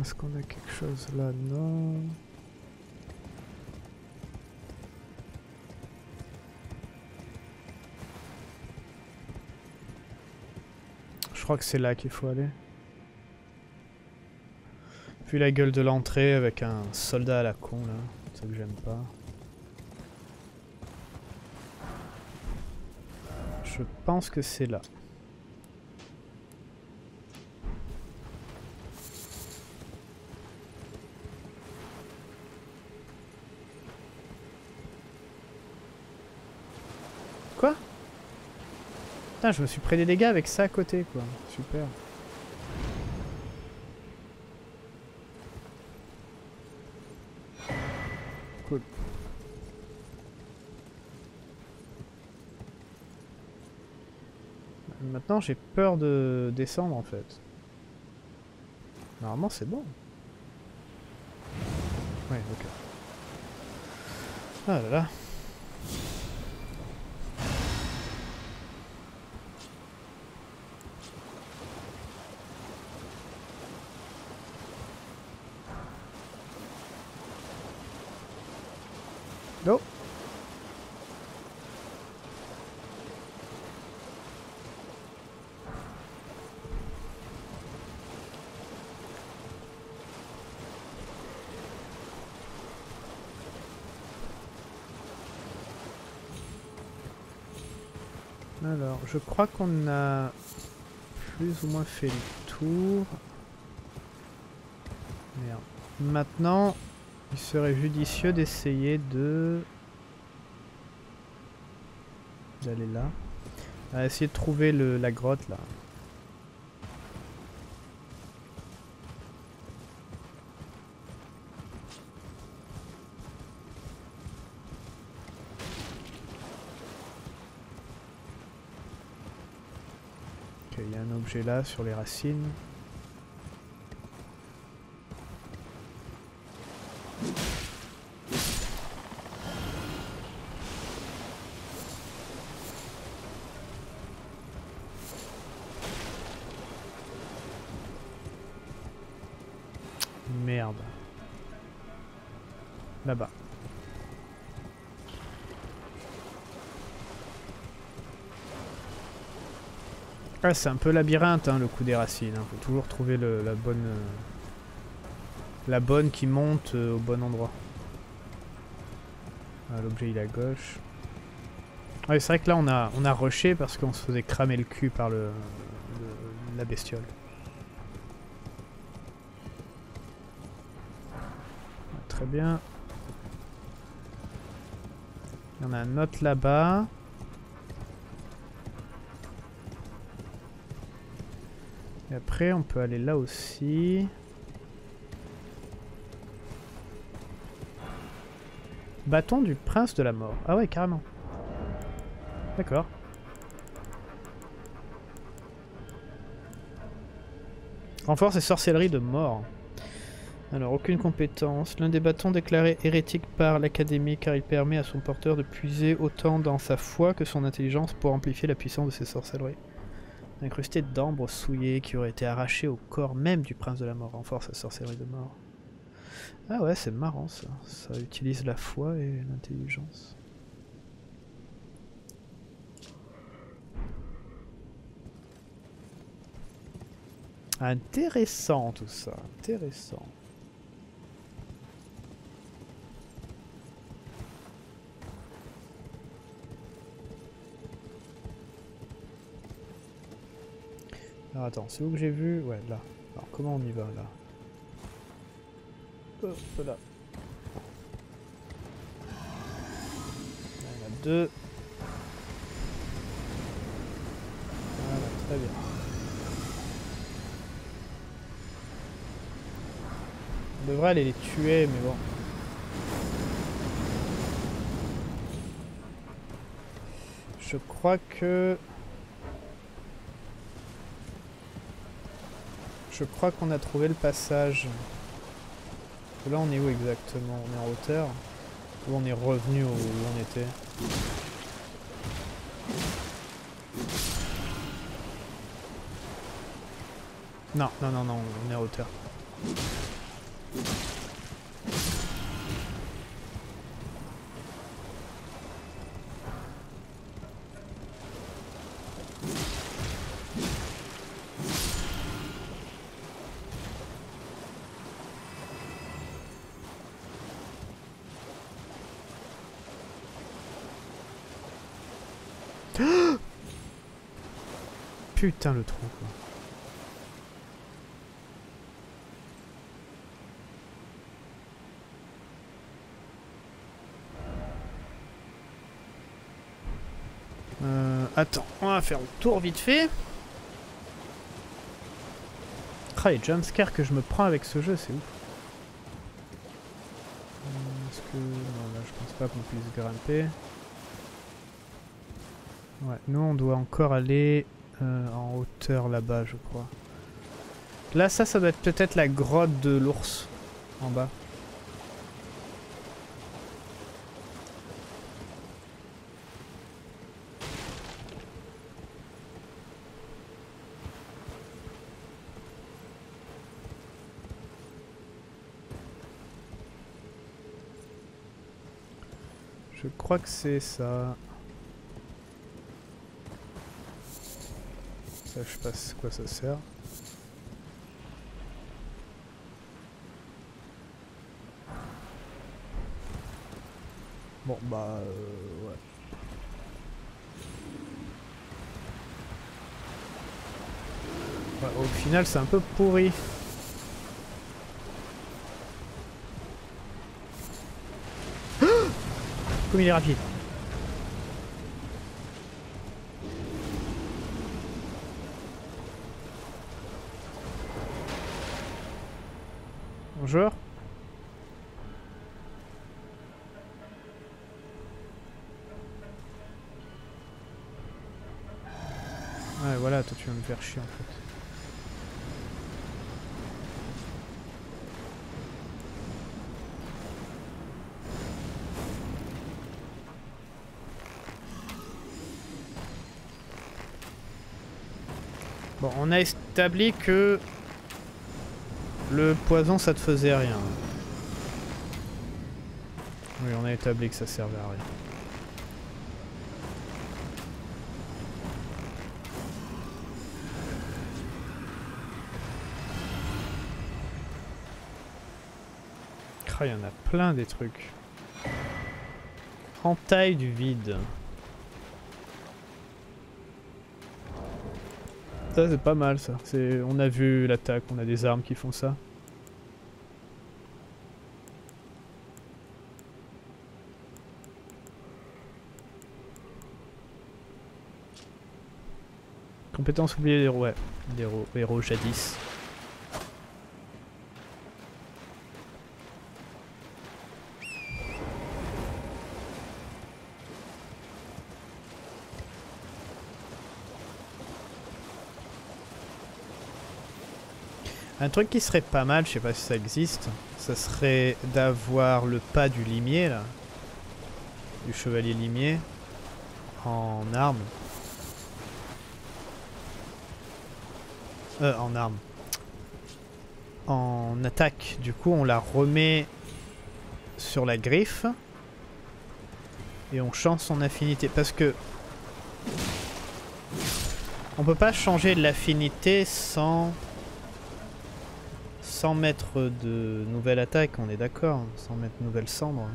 Est-ce qu'on a quelque chose là? Non. Je crois que c'est là qu'il faut aller. Puis la gueule de l'entrée avec un soldat à la con là, c'est ça que j'aime pas. Je pense que c'est là. Quoi Je me suis pris des dégâts avec ça à côté, quoi. Super. Cool. Maintenant, j'ai peur de descendre, en fait. Normalement, c'est bon. Ouais, ok. Ah là là. Non. Alors, je crois qu'on a plus ou moins fait le tour. Merde. Maintenant, il serait judicieux d'essayer de... d'aller là. Essayer de trouver la grotte là. Ok, il y a un là sur les racines. C'est un peu labyrinthe hein, le coup des racines. Hein. Faut toujours trouver la bonne. euh, La bonne qui monte euh, au bon endroit. Ah, L'objet il est à gauche. C'est vrai que là on a, on a rushé parce qu'on se faisait cramer le cul par le, la bestiole. Très bien. Il y en a un autre là-bas. Et après, on peut aller là aussi. Bâton du prince de la mort. Ah ouais, carrément. D'accord. Renforce et sorcellerie de mort. Alors, aucune compétence. L'un des bâtons déclarés hérétique par l'Académie car il permet à son porteur de puiser autant dans sa foi que son intelligence pour amplifier la puissance de ses sorcelleries. Incrusté d'ambre souillé qui aurait été arraché au corps même du prince de la mort. Renforce la sorcellerie de mort. Ah ouais, c'est marrant ça. Ça utilise la foi et l'intelligence. Intéressant tout ça, intéressant. Attends, c'est où que j'ai vu Ouais, là. Alors comment on y va là là. Là, il y en a deux. Voilà, très bien. On devrait aller les tuer, mais bon. Je crois que... Je crois qu'on a trouvé le passage. Là, on est où exactement? On est en hauteur? Ou on est revenu où on était? Non, non, non, non, on est en hauteur. Putain le trou quoi. Euh, attends, on va faire le tour vite fait. Ah, les jumpscares que je me prends avec ce jeu, c'est ouf. Euh, Est-ce que... Non, là, je pense pas qu'on puisse grimper. Ouais, nous, on doit encore aller euh, en hauteur là-bas, je crois. Là, ça, ça doit être peut-être la grotte de l'ours, en bas. Je crois que c'est ça. Je sais pas quoi ça sert. Bon, bah, euh. Ouais, au final, c'est un peu pourri. Comme il est rapide. Voilà, toi tu vas me faire chier en fait. Bon, on a établi que le poison ça te faisait rien. Oui, on a établi que ça servait à rien. Il y en a plein des trucs. Entaille du vide. Ça c'est pas mal ça. On a vu l'attaque, on a des armes qui font ça. Compétence oubliée héros, ouais. Héros, héros jadis. Un truc qui serait pas mal, je sais pas si ça existe, ça serait d'avoir le pas du limier là, du chevalier limier, en arme. Euh, en arme. En attaque. Du coup, on la remet sur la griffe. Et on change son affinité. Parce que... On peut pas changer l'affinité sans sans mettre de nouvelle attaque, on est d'accord, sans mettre nouvelle cendre.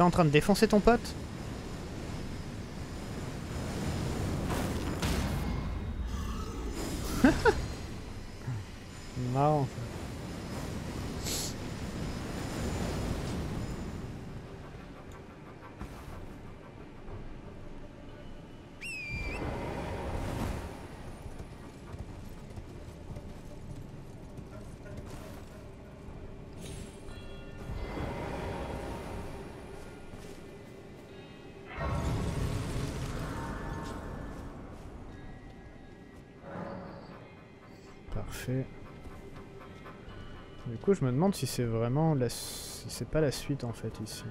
T'es en train de défoncer ton pote? Du coup, je me demande si c'est vraiment la... si c'est pas la suite en fait ici.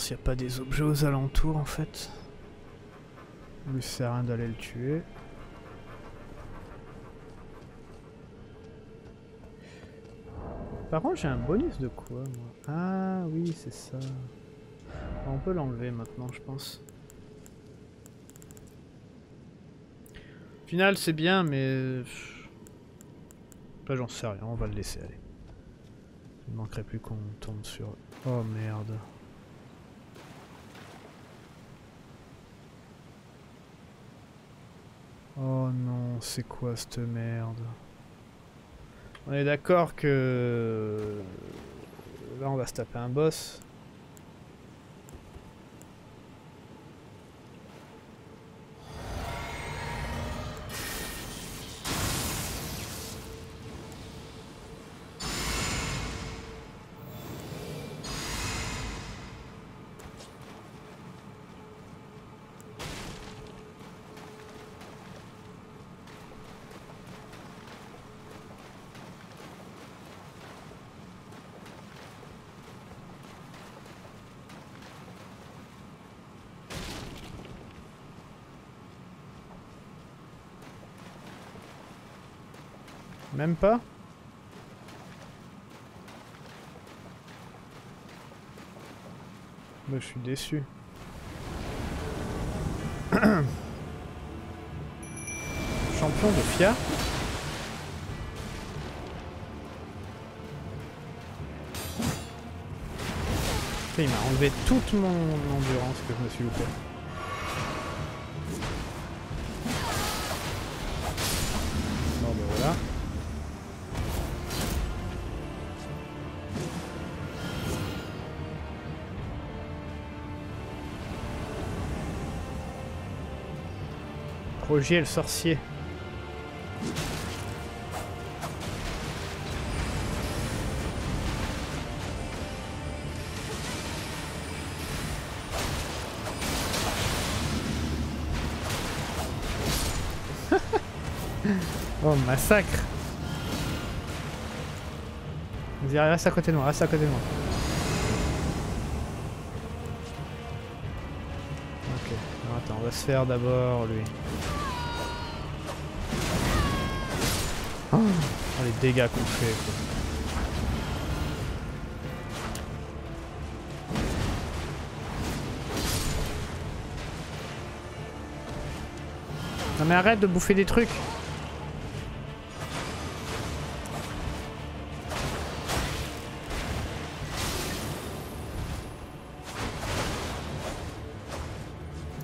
S'il n'y a pas des objets aux alentours en fait. Il ne sert à rien d'aller le tuer. Par contre j'ai un bonus de quoi moi Ah oui c'est ça. On peut l'enlever maintenant je pense. Final c'est bien mais... Pas j'en sais rien, on va le laisser aller. Il manquerait plus qu'on tombe sur... Oh merde. Oh non, c'est quoi cette merde? On est d'accord que... Là on va se taper un boss. Même pas Moi je suis déçu. Champion de FIA Il m'a enlevé toute mon endurance que je me suis loupé. Rogier le sorcier. oh, massacre Vas-y, reste à côté de moi, reste à côté de moi. Ok, attends, on va se faire d'abord lui. Dégâts qu'on fait. Quoi. Non mais arrête de bouffer des trucs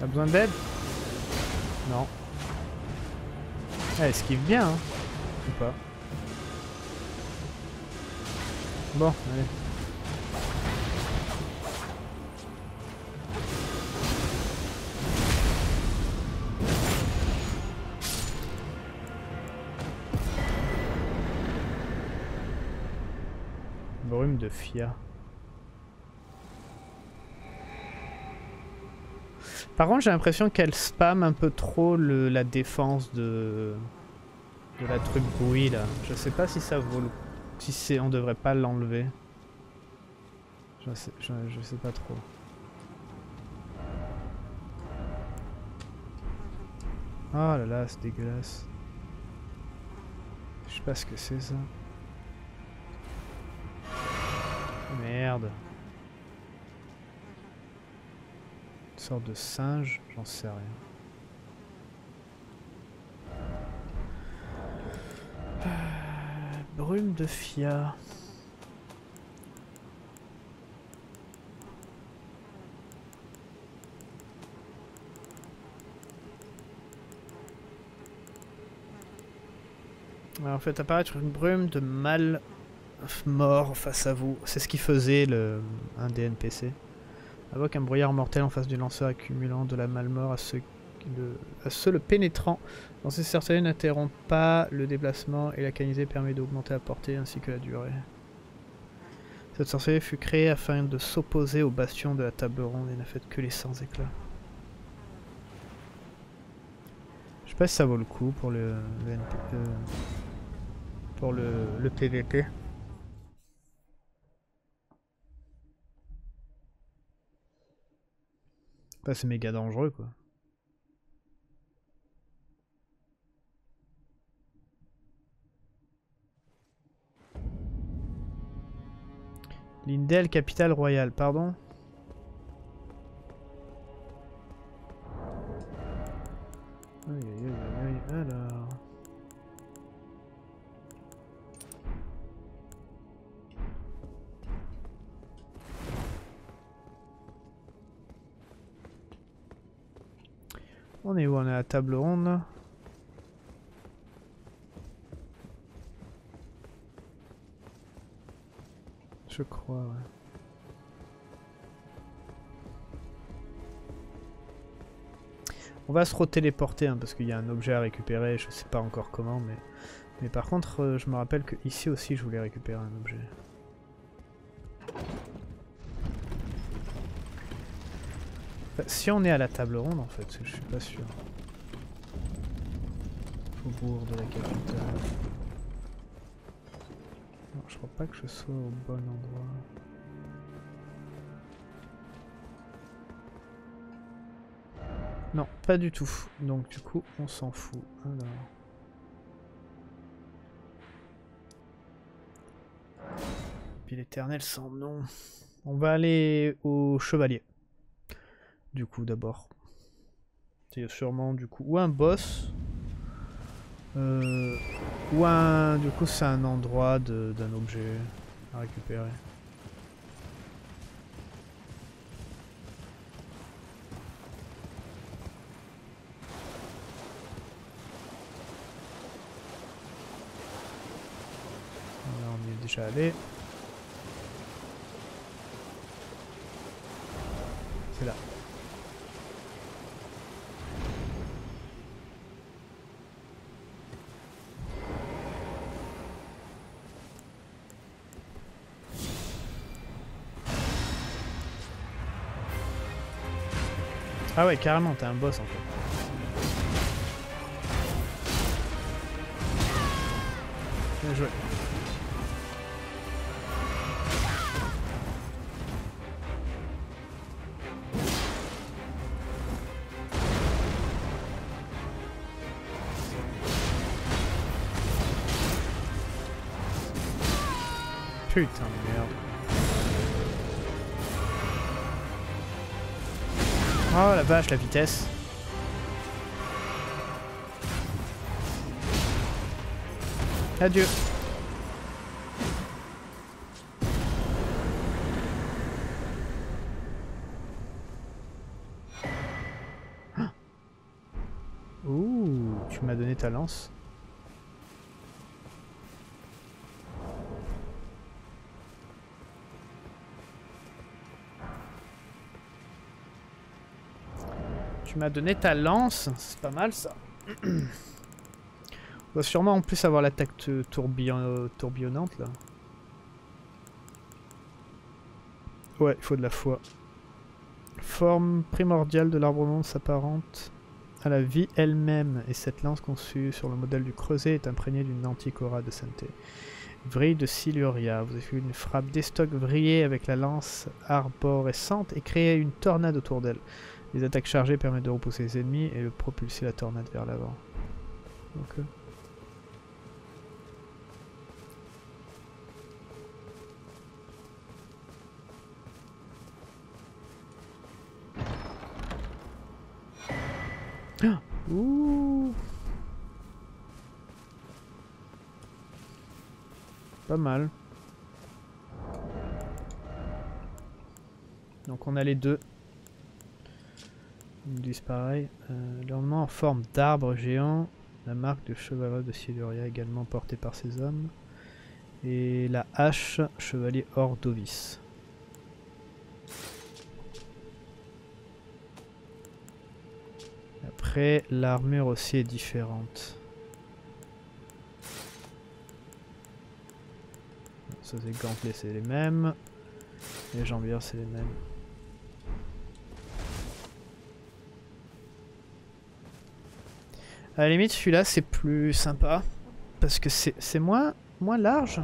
T'as besoin d'aide? Non. Elle esquive bien hein ou pas Bon, allez. Brume de Fia. Par contre, j'ai l'impression qu'elle spam un peu trop la défense de, la truc bruit là. Je sais pas si ça vaut le Si c'est, on devrait pas l'enlever. Je sais, je, sais pas trop. Oh là là, c'est dégueulasse. Je sais pas ce que c'est ça. Merde. Une sorte de singe, j'en sais rien. Euh, brume de Fia. Alors, fait apparaître une brume de mal mort face à vous. C'est ce qui faisait le, un des NPC. Invoque un brouillard mortel en face du lanceur accumulant de la malmort à ceux, le, le pénétrant. Dans ces certaines n'interrompt pas le déplacement et la canalisée permet d'augmenter la portée ainsi que la durée. Cette sorcellerie fut créée afin de s'opposer au bastion de la table ronde et n'a fait que les sans éclats. Je sais pas si ça vaut le coup pour le, NP, euh, pour le, le PVP. Bah, c'est méga dangereux quoi. Lindel, capitale royale, pardon. Aïe aïe aïe aïe, alors... On est où? On est à la table ronde. Je crois, ouais. On va se retéléporter hein, parce qu'il y a un objet à récupérer, je sais pas encore comment, mais, mais par contre, euh, je me rappelle que ici aussi je voulais récupérer un objet. Bah, si on est à la table ronde en fait, je suis pas sûr. Faubourg de la capitale. Je crois pas que je sois au bon endroit. Non, pas du tout. Donc du coup, on s'en fout. Alors. Puis l'éternel sans nom. On va aller au chevalier. Du coup, d'abord. C'est sûrement du coup ou un boss. Euh, ou un... Du coup, c'est un endroit d'un objet à récupérer. On y est déjà allé. C'est là. Ah ouais, carrément, t'es un boss en fait. Bien joué. Vache, la vitesse. Adieu. Ouh, tu m'as donné ta lance. Tu m'as donné ta lance, c'est pas mal ça. On va sûrement en plus avoir l'attaque tourbillon tourbillonnante là. Ouais, il faut de la foi. Forme primordiale de l'arbre monde s'apparente à la vie elle-même, et cette lance conçue sur le modèle du creuset est imprégnée d'une antique aura de sainteté. Vrille de Siluria. Vous avez fait une frappe d'estoc vrillée avec la lance arborescente et créer une tornade autour d'elle. Les attaques chargées permettent de repousser les ennemis et de propulser la tornade vers l'avant. Ok. Ah Ouh Pas mal. Donc on a les deux. Pareil. Euh, L'ornement en forme d'arbre géant. La marque de chevalerie de Siluria également portée par ces hommes. Et la hache chevalier Ordovis. Après, l'armure aussi est différente. Ça c'est gantelets, c'est les mêmes. Les jambières, c'est les mêmes. À la limite, celui-là, c'est plus sympa. Parce que c'est moins, moins large.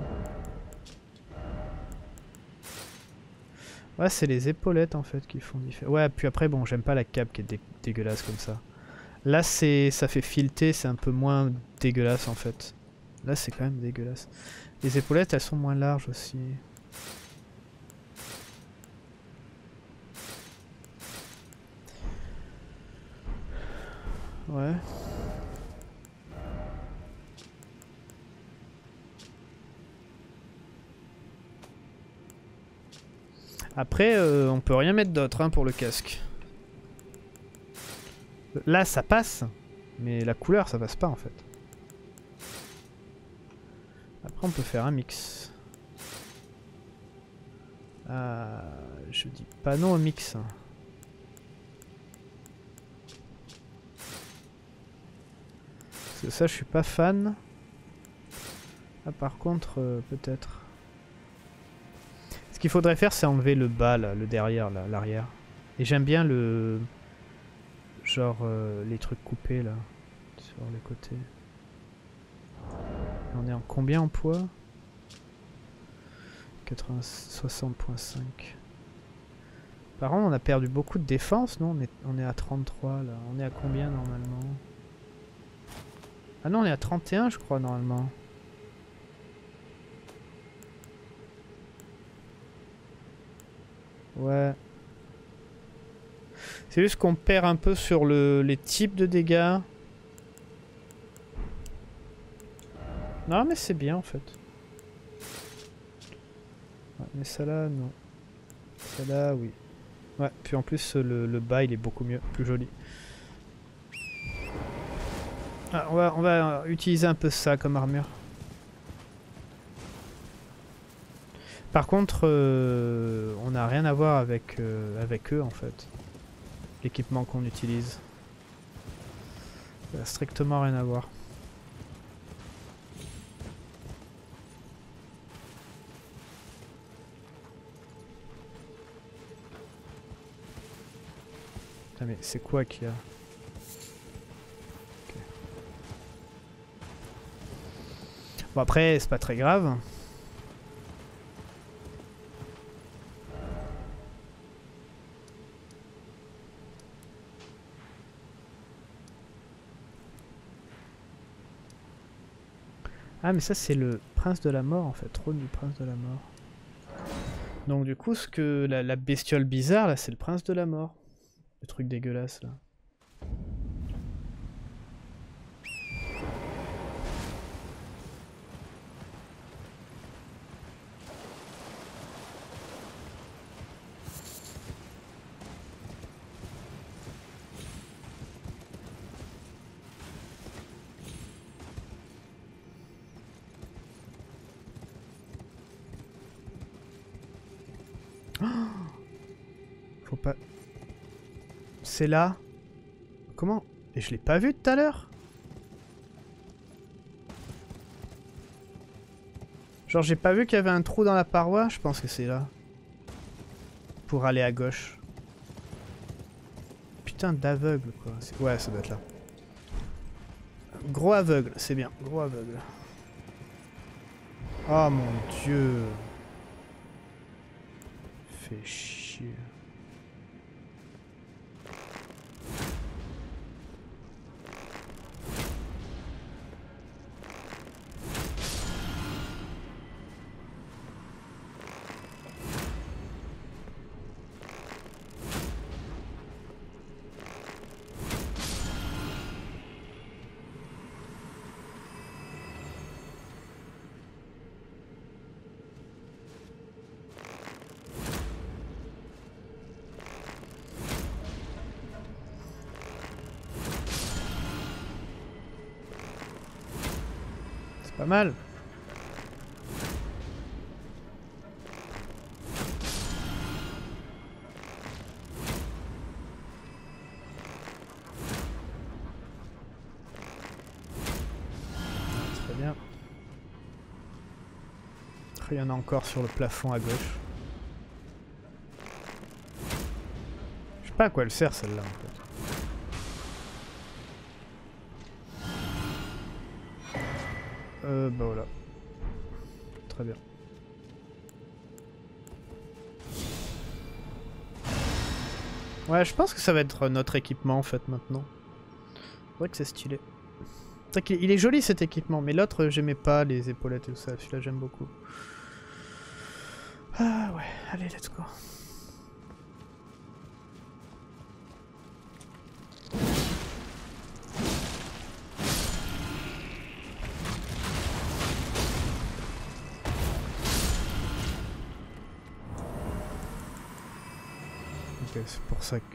Ouais, c'est les épaulettes en fait qui font différent. Ouais, puis après, bon, j'aime pas la cape qui est dé dégueulasse comme ça. Là, c'est, ça fait fileter, c'est un peu moins dégueulasse en fait. Là, c'est quand même dégueulasse. Les épaulettes, elles sont moins larges aussi. Ouais. Après, euh, on peut rien mettre d'autre hein, pour le casque. Là, ça passe. Mais la couleur, ça passe pas en fait. Après, on peut faire un mix. Ah, je dis pas non au mix. Parce que ça, je suis pas fan. Ah, par contre, euh, peut-être. Qu'il faudrait faire, c'est enlever le bas, là, le derrière, l'arrière. Et j'aime bien le... Genre, euh, les trucs coupés, là, sur les côtés. On est en combien en poids? 60.5. Par contre, on a perdu beaucoup de défense, non? On est, on est à 33 là. On est à combien normalement? Ah non, on est à 31 je crois normalement. Ouais. C'est juste qu'on perd un peu sur le, les types de dégâts. Non, mais c'est bien en fait. mais ça là, non. Ça là, oui. Ouais, puis en plus, le, bas, il est beaucoup mieux, plus joli. Ah, on, va, on va utiliser un peu ça comme armure. Par contre, euh, on n'a rien à voir avec, euh, avec eux en fait. L'équipement qu'on utilise. Ça n'a strictement rien à voir. mais c'est quoi qu'il y a Bon après, c'est pas très grave. Ah mais ça c'est le prince de la mort en fait, trône du prince de la mort. Donc du coup ce que la, bestiole bizarre là c'est le prince de la mort. Le truc dégueulasse là. C'est là Comment? Et je l'ai pas vu tout à l'heure Genre j'ai pas vu qu'il y avait un trou dans la paroi Je pense que c'est là. Pour aller à gauche. Putain d'aveugle quoi. Ouais ça doit être là. Gros aveugle, c'est bien. Gros aveugle. Oh mon dieu. Fait chier. Pas mal. Très bien. Il y en a encore sur le plafond à gauche. Je sais pas à quoi elle sert celle-là en fait. Bah voilà. Très bien. Ouais, je pense que ça va être notre équipement en fait maintenant. C'est que c'est stylé. Il est joli cet équipement, mais l'autre j'aimais pas les épaulettes et tout ça. Celui-là j'aime beaucoup. Ah ouais, allez, let's go.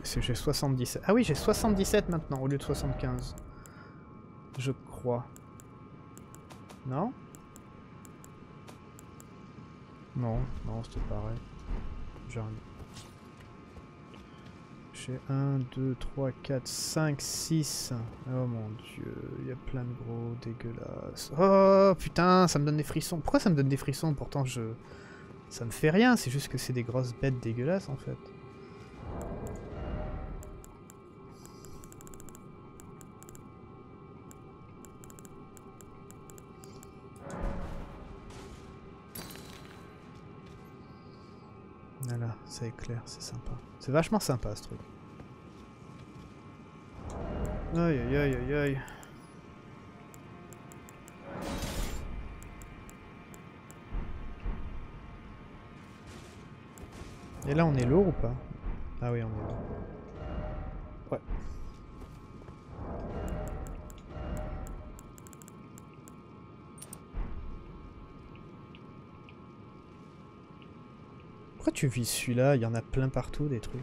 J'ai 77. Ah oui, j'ai 77 maintenant au lieu de 75. Je crois. Non? Non, non, c'était pareil. J'ai. J'ai 1, 2, 3, 4, 5, 6. Oh mon dieu, il y a plein de gros dégueulasses. Oh putain, ça me donne des frissons. Pourquoi ça me donne des frissons? Pourtant, je. Ça me fait rien, c'est juste que c'est des grosses bêtes dégueulasses en fait. Ça éclaire, c'est sympa. C'est vachement sympa ce truc. Aïe aïe aïe aïe aïe. Et là on est lourd ou pas? Ah oui on est lourd. Ouais. Tu vis celui-là Il y en a plein partout des trucs.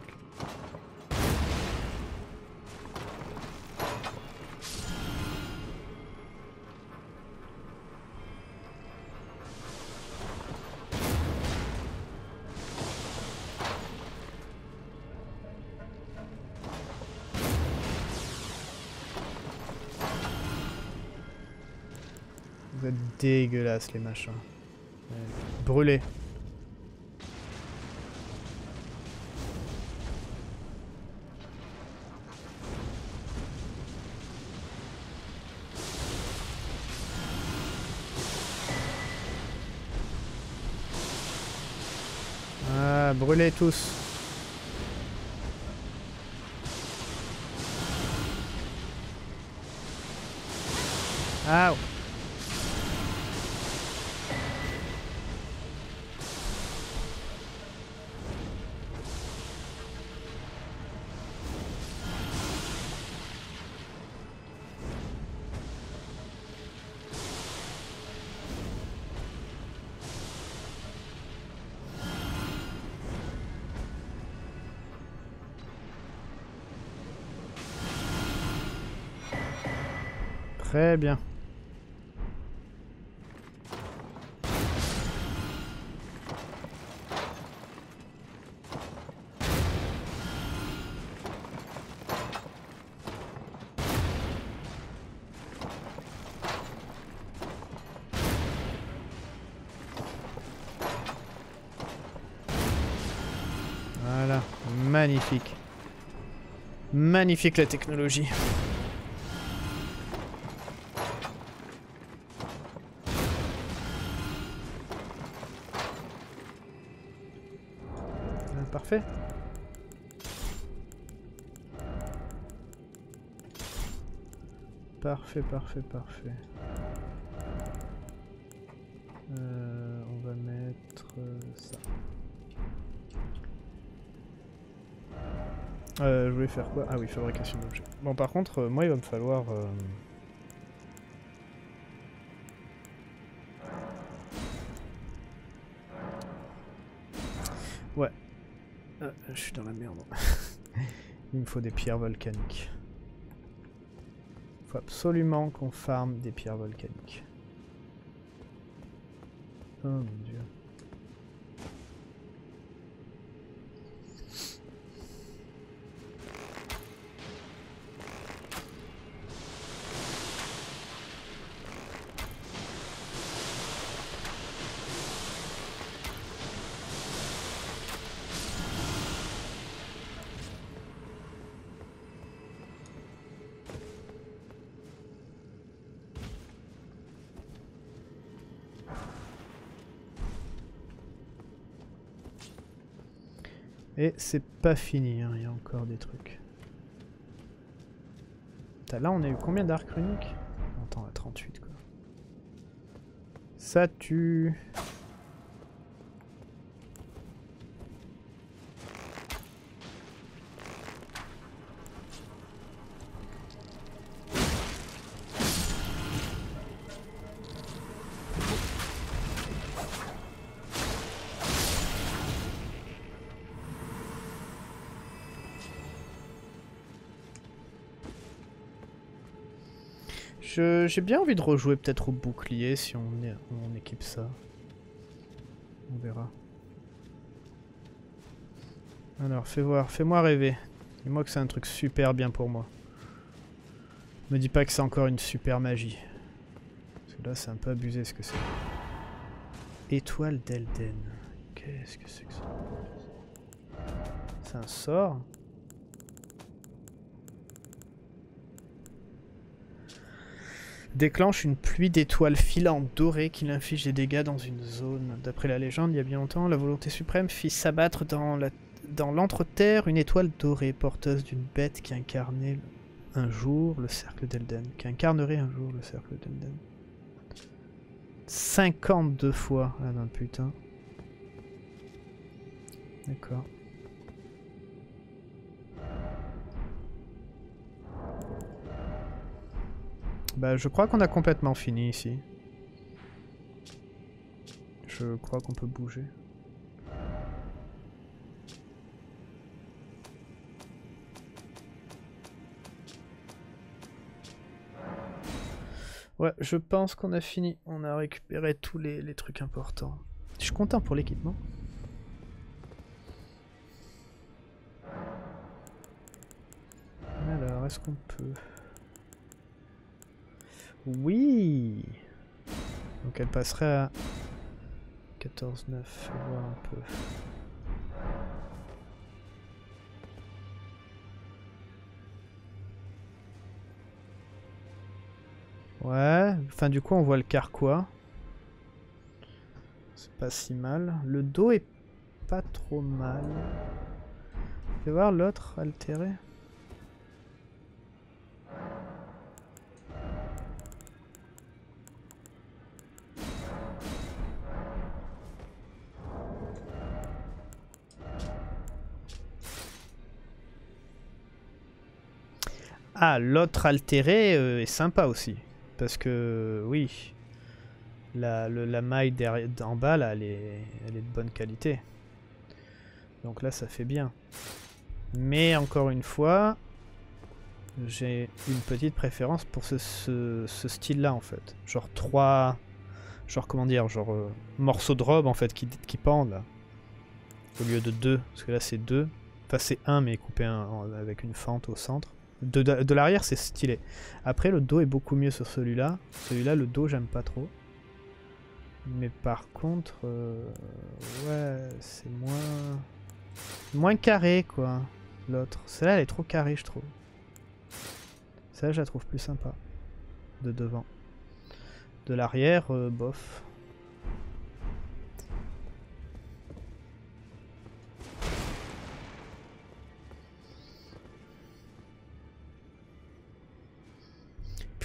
Vous êtes dégueulasses les machins. Brûlés. Brûlez tous. Ah. Très bien. Voilà, magnifique. Magnifique la technologie. Parfait, parfait, parfait. Euh, on va mettre euh, ça. Euh, je voulais faire quoi? Ah oui, fabrication d'objets. Bon, par contre, euh, moi, il va me falloir... Ouais. Je suis dans la merde. il me faut des pierres volcaniques. Faut absolument qu'on farme des pierres volcaniques. Oh mon dieu. C'est pas fini, hein, il y a encore des trucs. Là on a eu combien d'arcs runiques Attends, à 38 quoi. Ça tue. J'ai bien envie de rejouer peut-être au bouclier si on, on équipe ça. On verra. Alors, fais voir, fais-moi rêver. Dis-moi que c'est un truc super bien pour moi. Me dis pas que c'est encore une super magie. Parce que là, c'est un peu abusé ce que c'est. Étoile d'Elden. Qu'est-ce que c'est que ça? C'est un sort? Déclenche une pluie d'étoiles filantes dorées qui inflige des dégâts dans une zone. D'après la légende, il y a bien longtemps, la volonté suprême fit s'abattre dans dans l'entre-terre une étoile dorée porteuse d'une bête qui incarnait un jour le cercle d'Elden. Qui incarnerait un jour le cercle d'Elden. 52 fois. Ah non, putain. D'accord. Bah, je crois qu'on a complètement fini ici. Je crois qu'on peut bouger. Ouais, je pense qu'on a fini. On a récupéré tous les, les trucs importants. Je suis content pour l'équipement. Alors, est-ce qu'on peut... Oui Donc elle passerait à 14-9, fais voir un peu. Ouais, enfin du coup on voit le carquois. C'est pas si mal. Le dos est pas trop mal. Fais voir l'autre altéré. Ah, l'autre altéré euh, est sympa aussi. Parce que, oui, la, le- la maille derrière- d'en bas, là, elle est, de bonne qualité. Donc là, ça fait bien. Mais encore une fois, j'ai une petite préférence pour ce, style-là, en fait. Genre trois... Genre, comment dire, genre euh, morceaux de robe, en fait, qui, qui pendent. Au lieu de deux. Parce que là, c'est deux. Enfin, c'est un, mais coupé un- en- avec une fente au centre. De, l'arrière, c'est stylé. Après, le dos est beaucoup mieux sur celui-là. Celui-là, le dos, j'aime pas trop. Mais par contre, euh, ouais, c'est moins... Moins carré, quoi, l'autre. Celle-là, elle est trop carrée, je trouve. Celle-là, je la trouve plus sympa. De devant. De l'arrière, euh, bof.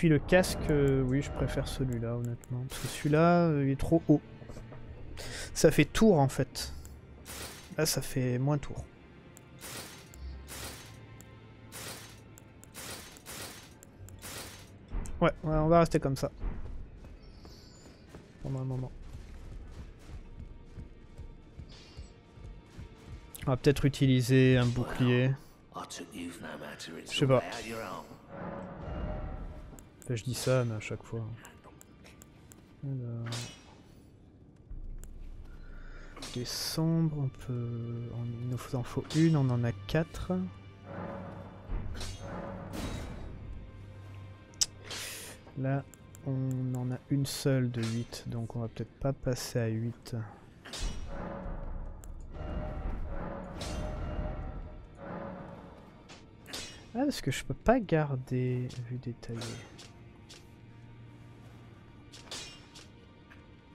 Puis le casque, euh, oui, je préfère celui-là, honnêtement. Parce que celui-là, euh, il est trop haut. Ça fait tour, en fait. Là, ça fait moins tour. Ouais, ouais, on va rester comme ça. Pendant un moment. On va peut-être utiliser un bouclier. Je sais pas. Enfin, je dis ça, mais à chaque fois. Alors... Sombres, on peut... Il nous en faut une, on en a quatre. Là, on en a une seule de 8, donc on va peut-être pas passer à 8. Ah, parce que je peux pas garder vue détaillée.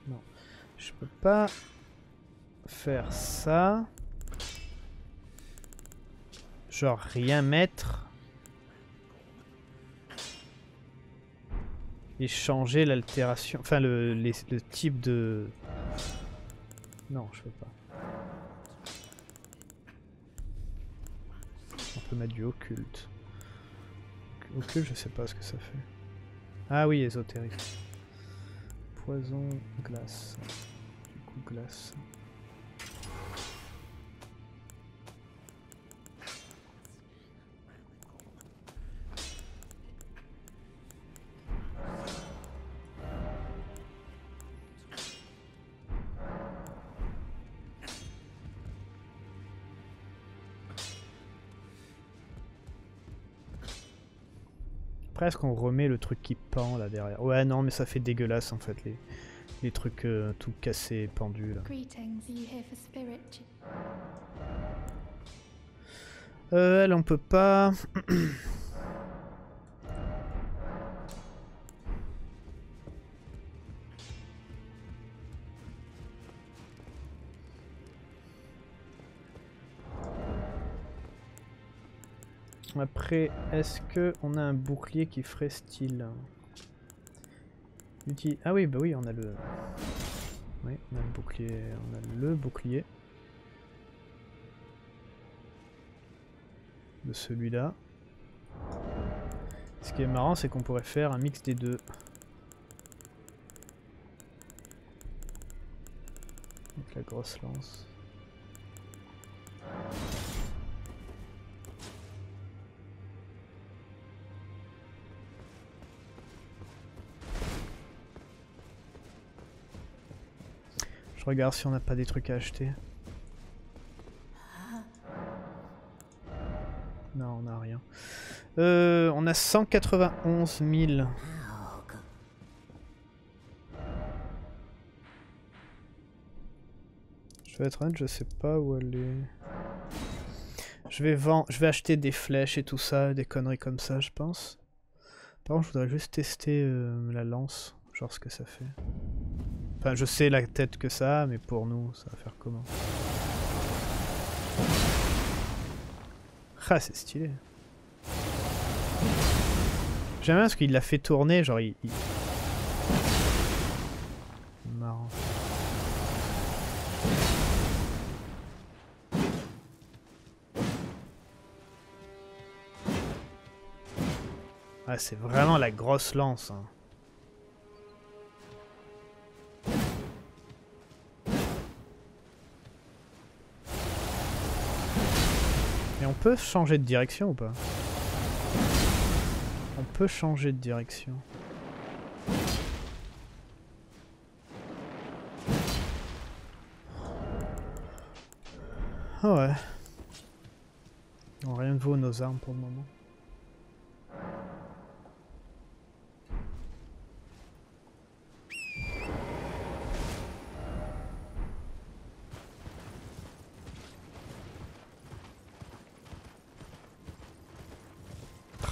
Non. Je peux pas faire ça. Genre rien mettre. Et changer l'altération. Enfin, le, le type de. Non, je peux pas. Peut mettre du occulte. Occulte, je sais pas ce que ça fait. Ah oui, ésotérique. Poison, glace. Du coup, glace. Presque on remet le truc qui pend là derrière. Ouais, non, mais ça fait dégueulasse en fait, les, les trucs euh, tout cassés, pendus là. Euh, elle, on peut pas. Après, est-ce que on a un bouclier qui ferait style? Ah oui, bah oui, on a le. Oui, on a le bouclier. On a le bouclier. de celui-là. Ce qui est marrant, c'est qu'on pourrait faire un mix des deux. Avec la grosse lance. Regarde si on n'a pas des trucs à acheter. Non, on n'a rien. Euh, on a 191 000. Je vais être honnête, je sais pas où est. Je vais vendre, je vais acheter des flèches et tout ça, des conneries comme ça, je pense. Par contre, je voudrais juste tester euh, la lance, genre ce que ça fait. Enfin, je sais la tête que ça a, mais pour nous, ça va faire comment Ah, c'est stylé. J'aime bien parce qu'il l'a fait tourner, genre il... il- Marrant. Ah, c'est vraiment la grosse lance. hein. Peut changer de direction ou pas On peut changer de direction. Ah ouais. Rien ne vaut nos armes pour le moment.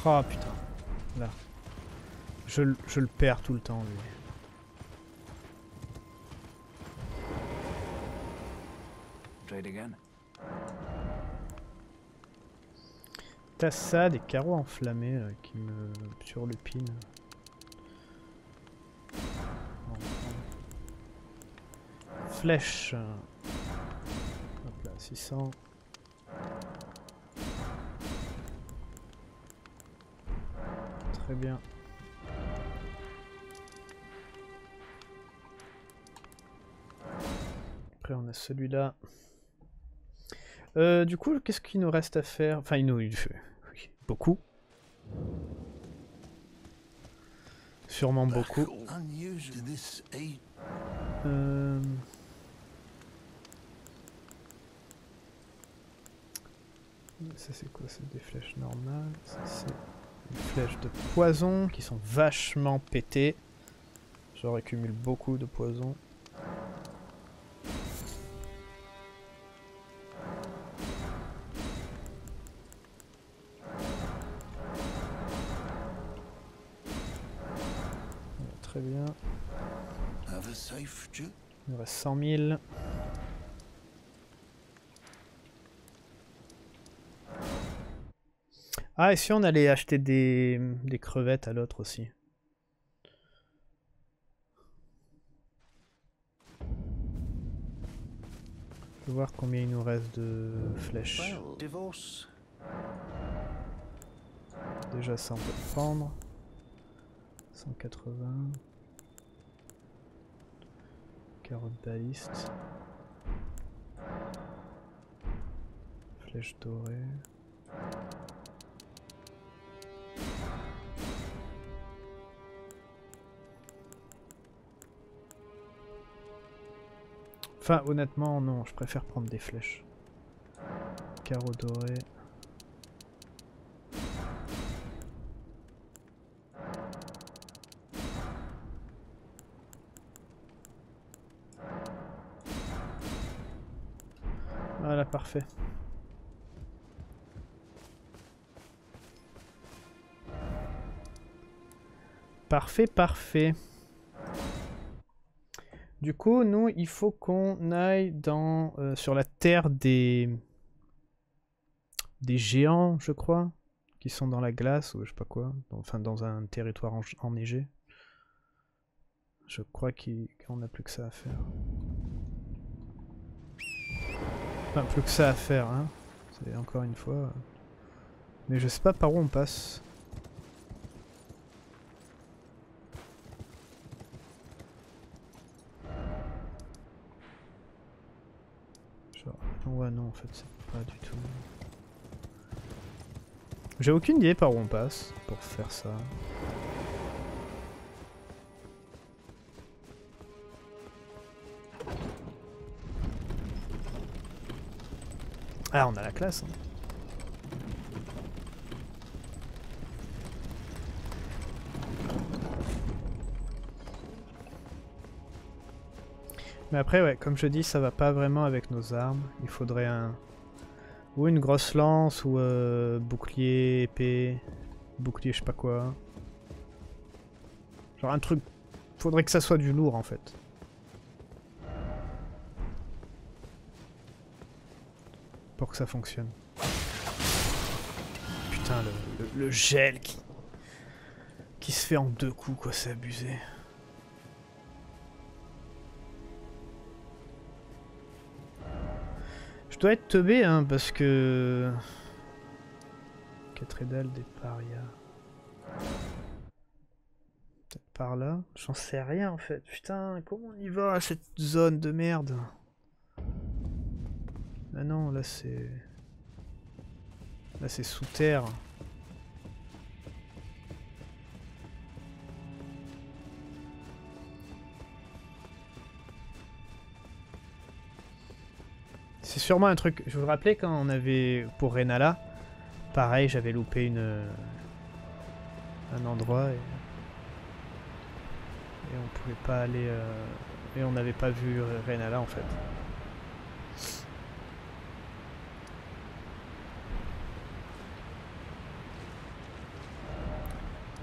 Oh putain. Là. Je, je le perds tout le temps, lui. Trade again. T'as ça, des carreaux enflammés qui me sur le pin. Flèche. Hop là, 600. Très bien. Après, on a celui-là. Euh, du coup, qu'est-ce qu'il nous reste à faire? Enfin, il nous... il fait- oui, beaucoup. Sûrement beaucoup. Euh, Ça c'est quoi? C'est des flèches normales. Ça c'est des flèches de poison qui sont vachement pétées. J'en accumule beaucoup de poison. Très bien. Il nous reste 100 000. Ah, et si on allait acheter des, des crevettes à l'autre aussi? Je vais voir combien il nous reste de flèches. Déjà ça on peut le prendre. 180. Carotte baliste. Flèche dorée. Enfin, honnêtement, non, je préfère prendre des flèches. Carreau doré. Voilà, parfait. Parfait, parfait. Du coup, nous, il faut qu'on aille dans, euh, sur la terre des... des géants, je crois, qui sont dans la glace, ou je sais pas quoi, enfin dans un territoire en- enneigé. Je crois qu'on n'a plus que ça à faire. Enfin, plus que ça à faire, hein. C'est encore une fois... Mais je sais pas par où on passe. Genre... Ouais, non, en fait, c'est pas du tout... J'ai aucune idée par où on passe pour faire ça. Ah, on a la classe. hein. Après, ouais, comme je dis, ça va pas vraiment avec nos armes. Il faudrait un... Ou une grosse lance, ou euh, bouclier, épée, bouclier je sais pas quoi. Genre un truc... Faudrait que ça soit du lourd en fait. Pour que ça fonctionne. Putain, le, le- le gel qui... Qui se fait en deux coups, quoi, c'est abusé. Je dois être teubé, hein, parce que... Cathédrale des parias. Peut-être par là J'en sais rien, en fait. Putain, comment on y va à cette zone de merde? Ah non, là c'est... Là c'est sous terre. C'est sûrement un truc. Je vous rappelais quand on avait pour Renala, pareil, j'avais loupé une un endroit et, et on pouvait pas aller euh, et on n'avait pas vu Renala en fait.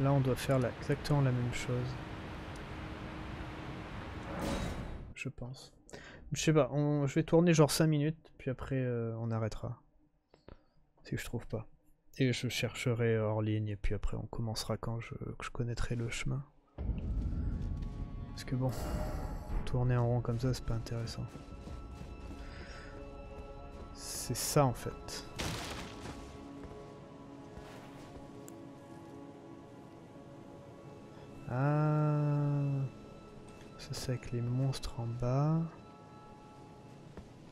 Là, on doit faire exactement la même chose. Je pense. Je sais pas, je vais tourner genre 5 minutes, puis après euh, on arrêtera. Si je trouve pas. Et je chercherai hors ligne, et puis après on commencera quand je, je connaîtrai le chemin. Parce que bon, tourner en rond comme ça, c'est pas intéressant. C'est ça en fait. Ah, ça c'est avec les monstres en bas.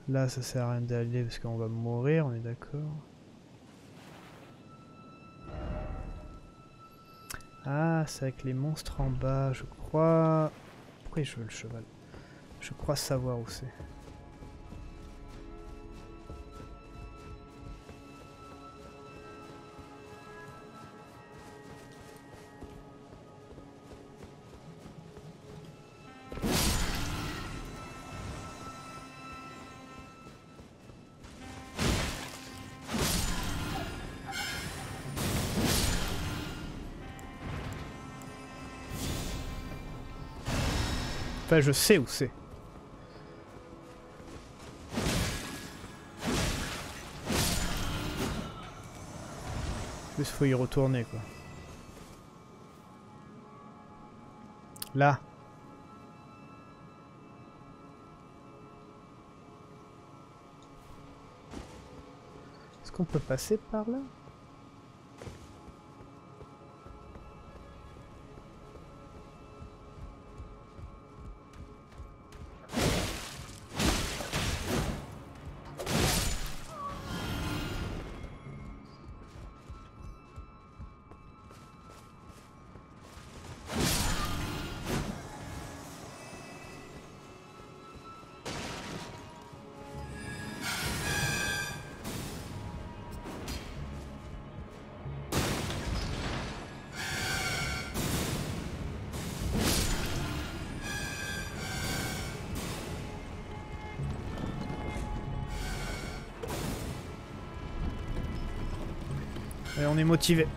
Là, ça sert à rien d'aller parce qu'on va mourir, on est d'accord. Ah, c'est avec les monstres en bas, je crois. Pourquoi je veux le cheval? Je crois savoir où c'est. Je sais où c'est. Plus faut y retourner quoi. Là. Est-ce qu'on peut passer par là? On est motivé.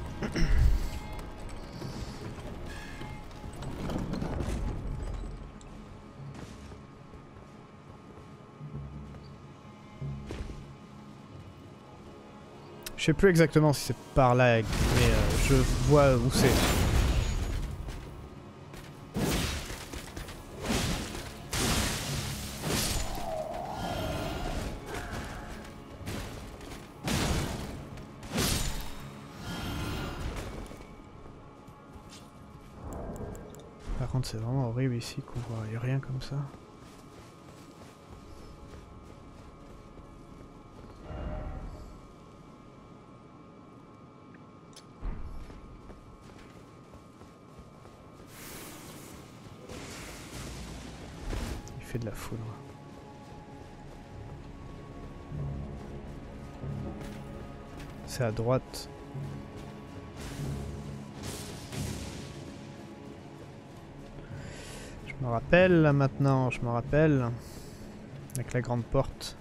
Je sais plus exactement si c'est par là, mais euh, je vois où c'est. Il fait de la foudre. C'est à droite. Rappelle là maintenant, je me rappelle. Avec la grande porte.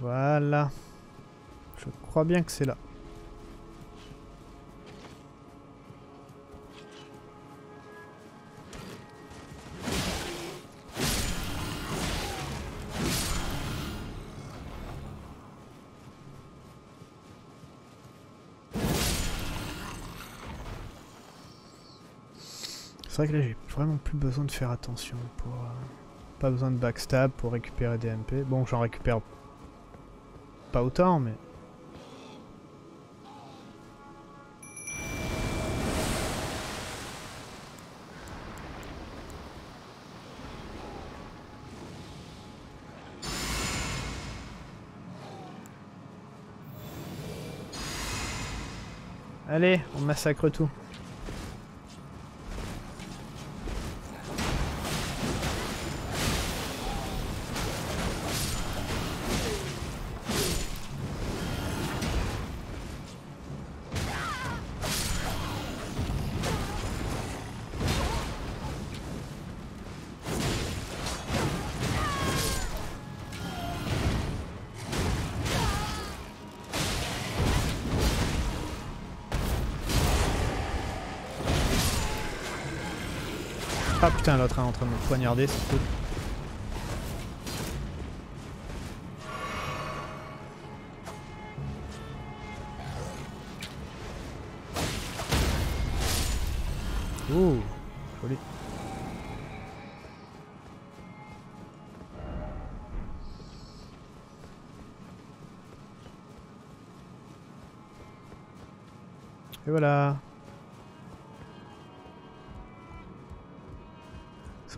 Voilà. Je crois bien que c'est là. C'est vrai que là j'ai vraiment plus besoin de faire attention pour... euh, Pas besoin de backstab pour récupérer des MP. Bon j'en récupère pas autant mais... Allez, on massacre tout. Putain, l'autre est en train de me poignarder, c'est cool.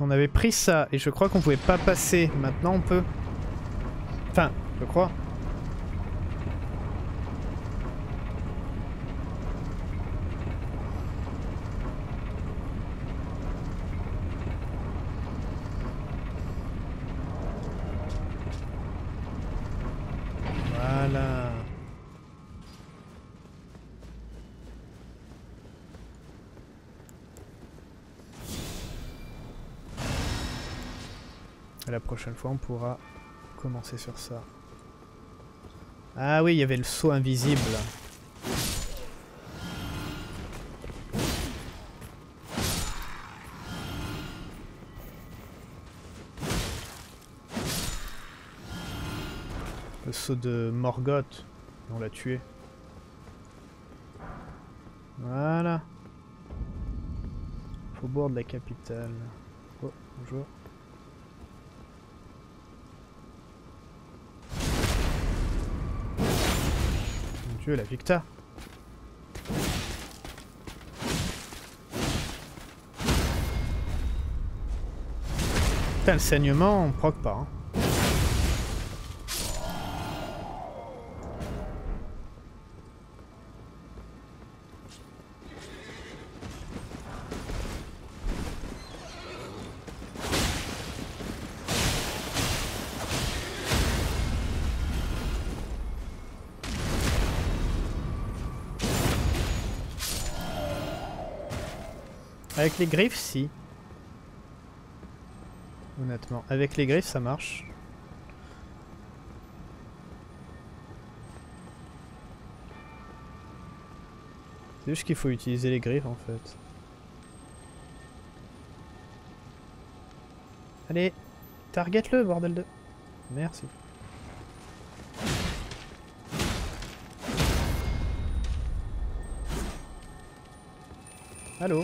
On avait pris ça, et je crois qu'on pouvait pas passer, maintenant on peut. Enfin, je crois. Voilà. Et la prochaine fois, on pourra commencer sur ça. Ah oui, il y avait le saut invisible. Le saut de Morgoth. On l'a tué. Voilà. Faubourg de la capitale. Oh, bonjour. La Victa. Putain, le saignement, on proc pas. hein. Avec les griffes, si. Honnêtement, avec les griffes, ça marche. C'est juste qu'il faut utiliser les griffes en fait. Allez, target le bordel de... Merci. Allô?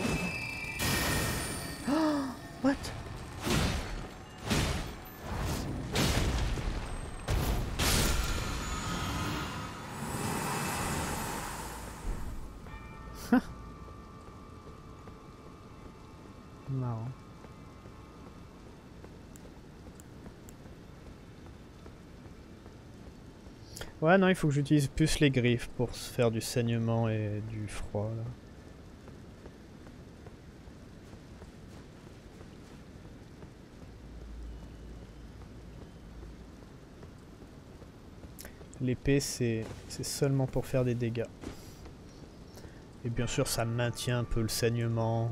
Ouais, non, il faut que j'utilise plus les griffes pour faire du saignement et du froid, là. L'épée, c'est seulement pour faire des dégâts. Et bien sûr, ça maintient un peu le saignement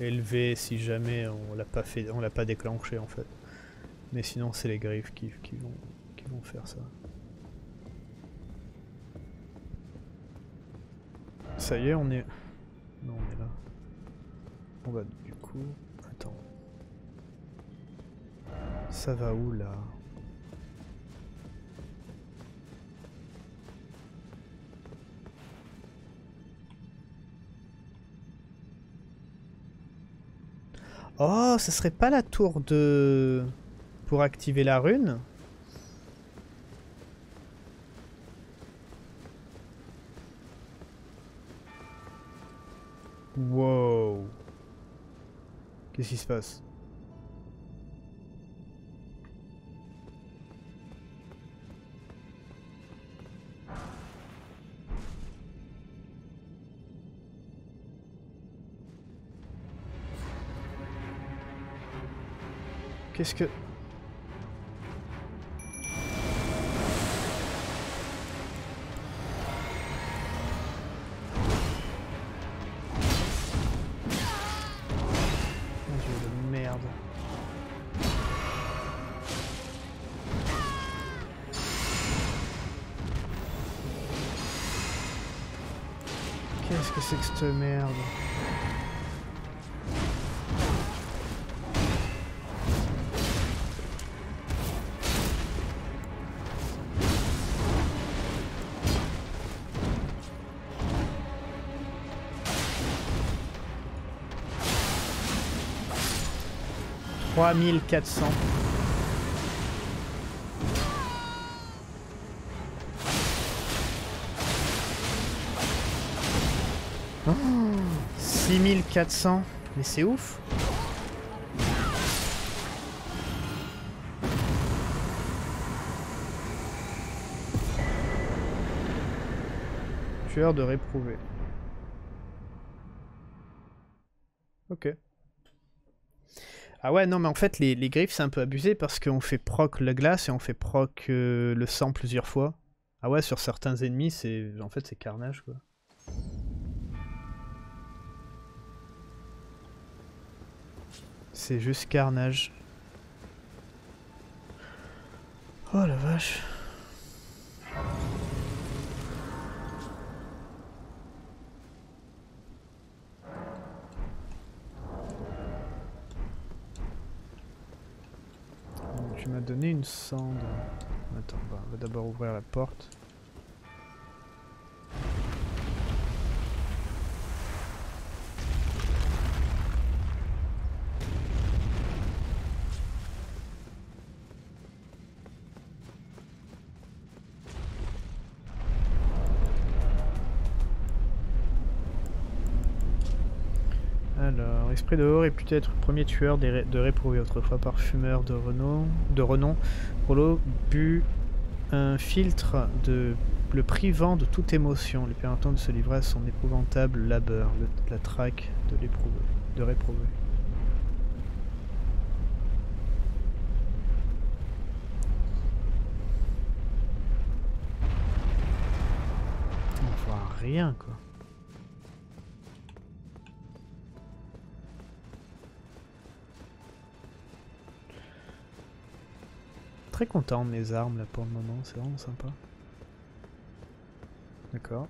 élevé si jamais on l'a pas fait, on l'a pas déclenché en fait. Mais sinon, c'est les griffes qui vont, qui vont faire ça. Ça y est, on est... Non, on est là. On va du coup... Attends. Ça va où là? Oh, ce serait pas la tour de... Pour activer la rune? Wow. Qu'est-ce qui se passe? Qu'est-ce que... 3400. Oh, 6400. Mais c'est ouf. Tueur de réprouvé. Ah ouais, non, mais en fait, les, griffes, c'est un peu abusé parce qu'on fait proc la glace et on fait proc euh, le sang plusieurs fois. Ah ouais, sur certains ennemis, c'est en fait, c'est carnage, quoi. C'est juste carnage. Oh la vache. Donné une cendre. Attends, on va d'abord ouvrir la porte. Alors, Esprit de haut réputé être le premier tueur ré- de réprouvés, autrefois parfumeur de renom, de renom Rollo but un filtre de le privant de toute émotion, lui permettant de se livrer à son épouvantable labeur, la traque de de réprouvé. On voit rien quoi. Très content de mes armes là pour le moment, c'est vraiment sympa. D'accord.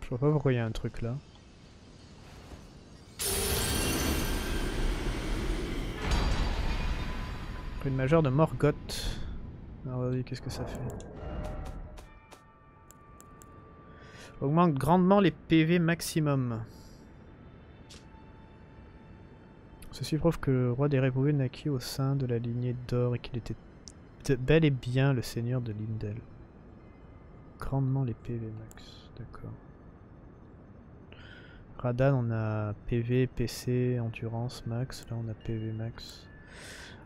Je vois pas pourquoi il y a un truc là. Une majeure de Morgoth. Alors qu'est-ce que ça fait? Augmente grandement les PV maximum. Ceci prouve que le roi des réprouvés naquit au sein de la lignée d'or et qu'il était bel et bien le seigneur de Lindel. Grandement les PV max, d'accord. Radan on a PV, PC, endurance max, là on a PV max.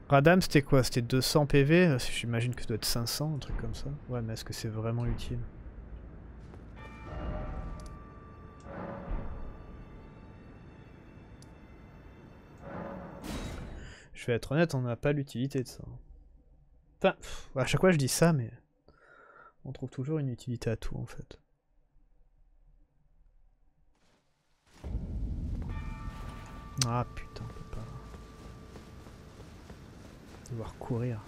Radam c'était quoi? C'était 200 PV J'imagine que ça doit être 500, un truc comme ça. Ouais mais est-ce que c'est vraiment utile? Je vais être honnête, on n'a pas l'utilité de ça. Enfin, à chaque fois je dis ça, mais on trouve toujours une utilité à tout en fait. Ah putain, on peut pas. Devoir courir.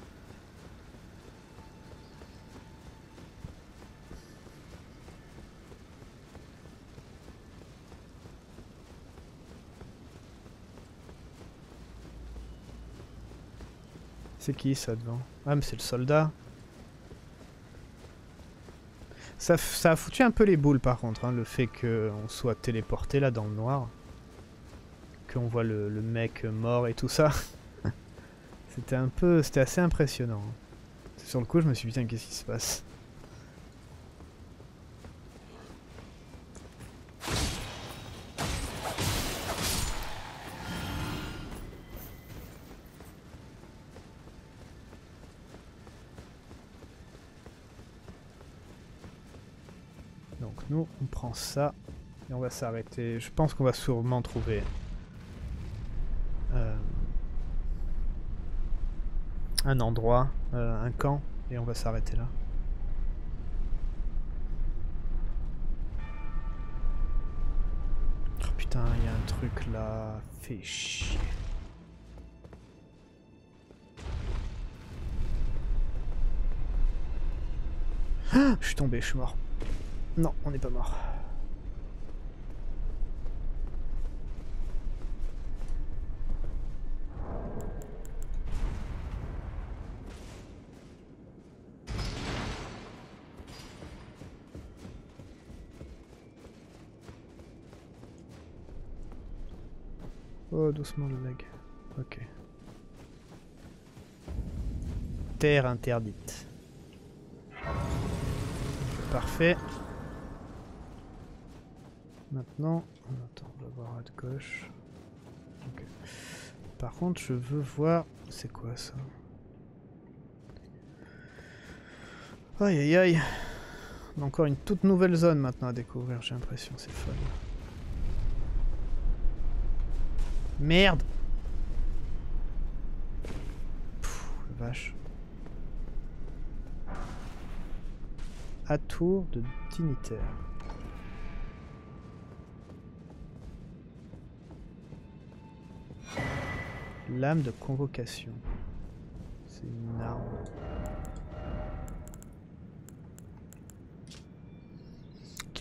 C'est qui ça devant? Ah mais c'est le soldat. Ça, ça a foutu un peu les boules par contre, hein, le fait qu'on soit téléporté là dans le noir. Qu'on voit le, le mec mort et tout ça. c'était un peu... C'était assez impressionnant. hein. Sur le coup je me suis dit putain qu'est-ce qui se passe? Ça et on va s'arrêter. Je pense qu'on va sûrement trouver euh, un endroit, euh, un camp, et on va s'arrêter là. Oh putain, il y a un truc là, fait chier. Ah, Je suis tombé, je suis mort. Non, on n'est pas mort. Doucement le lag. Ok. Terre interdite. Parfait. Maintenant, attends, on va voir à gauche. Par contre, je veux voir. C'est quoi ça? Aïe aïe aïe. On a encore une toute nouvelle zone maintenant à découvrir, j'ai l'impression, c'est fun. Merde Pfff, vache. Atour de dignitaire. Lame de convocation. C'est une arme.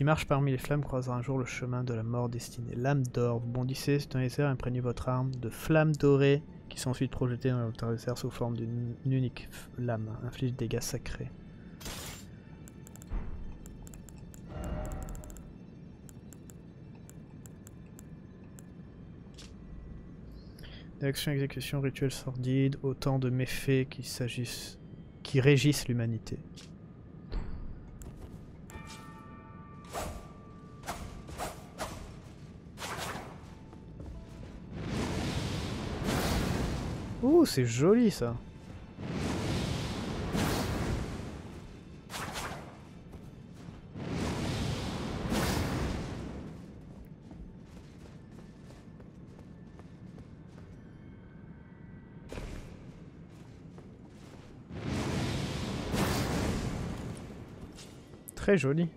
Qui marche parmi les flammes croisera un jour le chemin de la mort destinée. Lame d'or, vous bondissez dans les airs, imprégnez votre arme de flammes dorées qui sont ensuite projetées dans votre adversaire sous forme d'une unique lame. Inflige des dégâts sacrés. Action, exécution, rituel sordide, autant de méfaits qui qui régissent l'humanité. C'est joli ça. Très joli.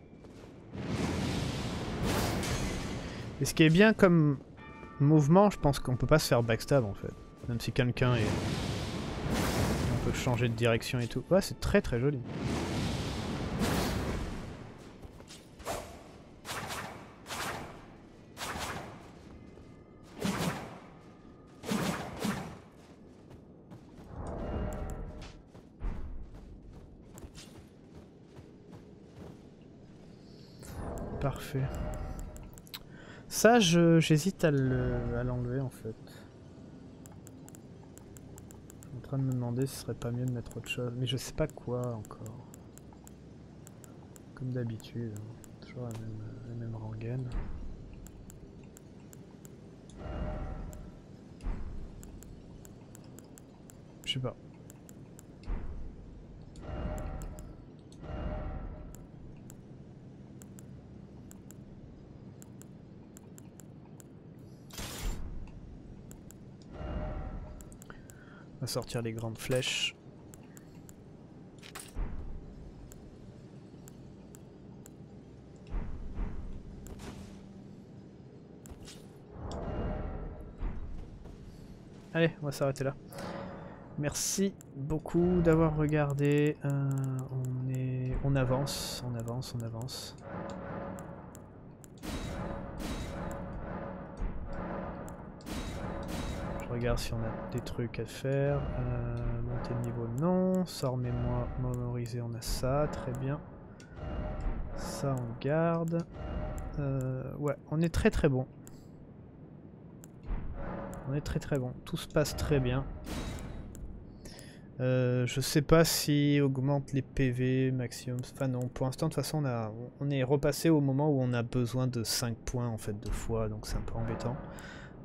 Et ce qui est bien comme mouvement, je pense qu'on peut pas se faire backstab en fait. Même si quelqu'un est... On peut changer de direction et tout. Ouais, c'est très très joli. Parfait. Ça, j'hésite à l'enlever en fait. Je suis en de me demander si ce serait pas mieux de mettre autre chose. Mais je sais pas quoi encore. Comme d'habitude. hein. Toujours la même, la même rengaine. Je sais pas. Sortir les grandes flèches. Allez, on va s'arrêter là. Merci beaucoup d'avoir regardé. Euh, on est, on avance, on avance, on avance. Si on a des trucs à faire. Euh, monter de niveau, non. Sort mémoire, mémoriser, on a ça, très bien. Ça, on garde. Euh, ouais, on est très très bon. On est très très bon. Tout se passe très bien. Euh, je sais pas si augmente les PV maximum. Enfin non, pour l'instant de toute façon on, a, on est repassé au moment où on a besoin de 5 points en fait de fois, donc c'est un peu embêtant.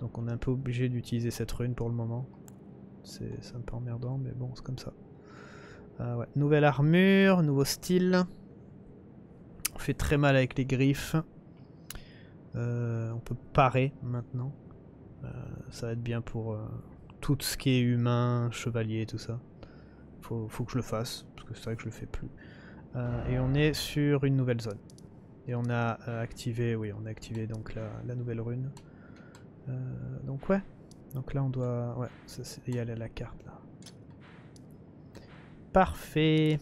Donc on est un peu obligé d'utiliser cette rune pour le moment. C'est un peu emmerdant, mais bon, c'est comme ça. Euh. Nouvelle armure, nouveau style. On fait très mal avec les griffes. Euh, on peut parer maintenant. Euh, ça va être bien pour tout ce qui est humain, chevalier, tout ça. Faut, faut que je le fasse, parce que c'est vrai que je le fais plus. Et on est sur une nouvelle zone. Et on a activé, oui, on a activé donc la nouvelle rune. Euh, donc ouais. Donc là on doit, ouais, c'est y aller à la carte là. Parfait.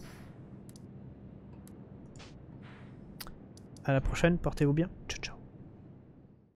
À la prochaine, portez-vous bien. Ciao ciao.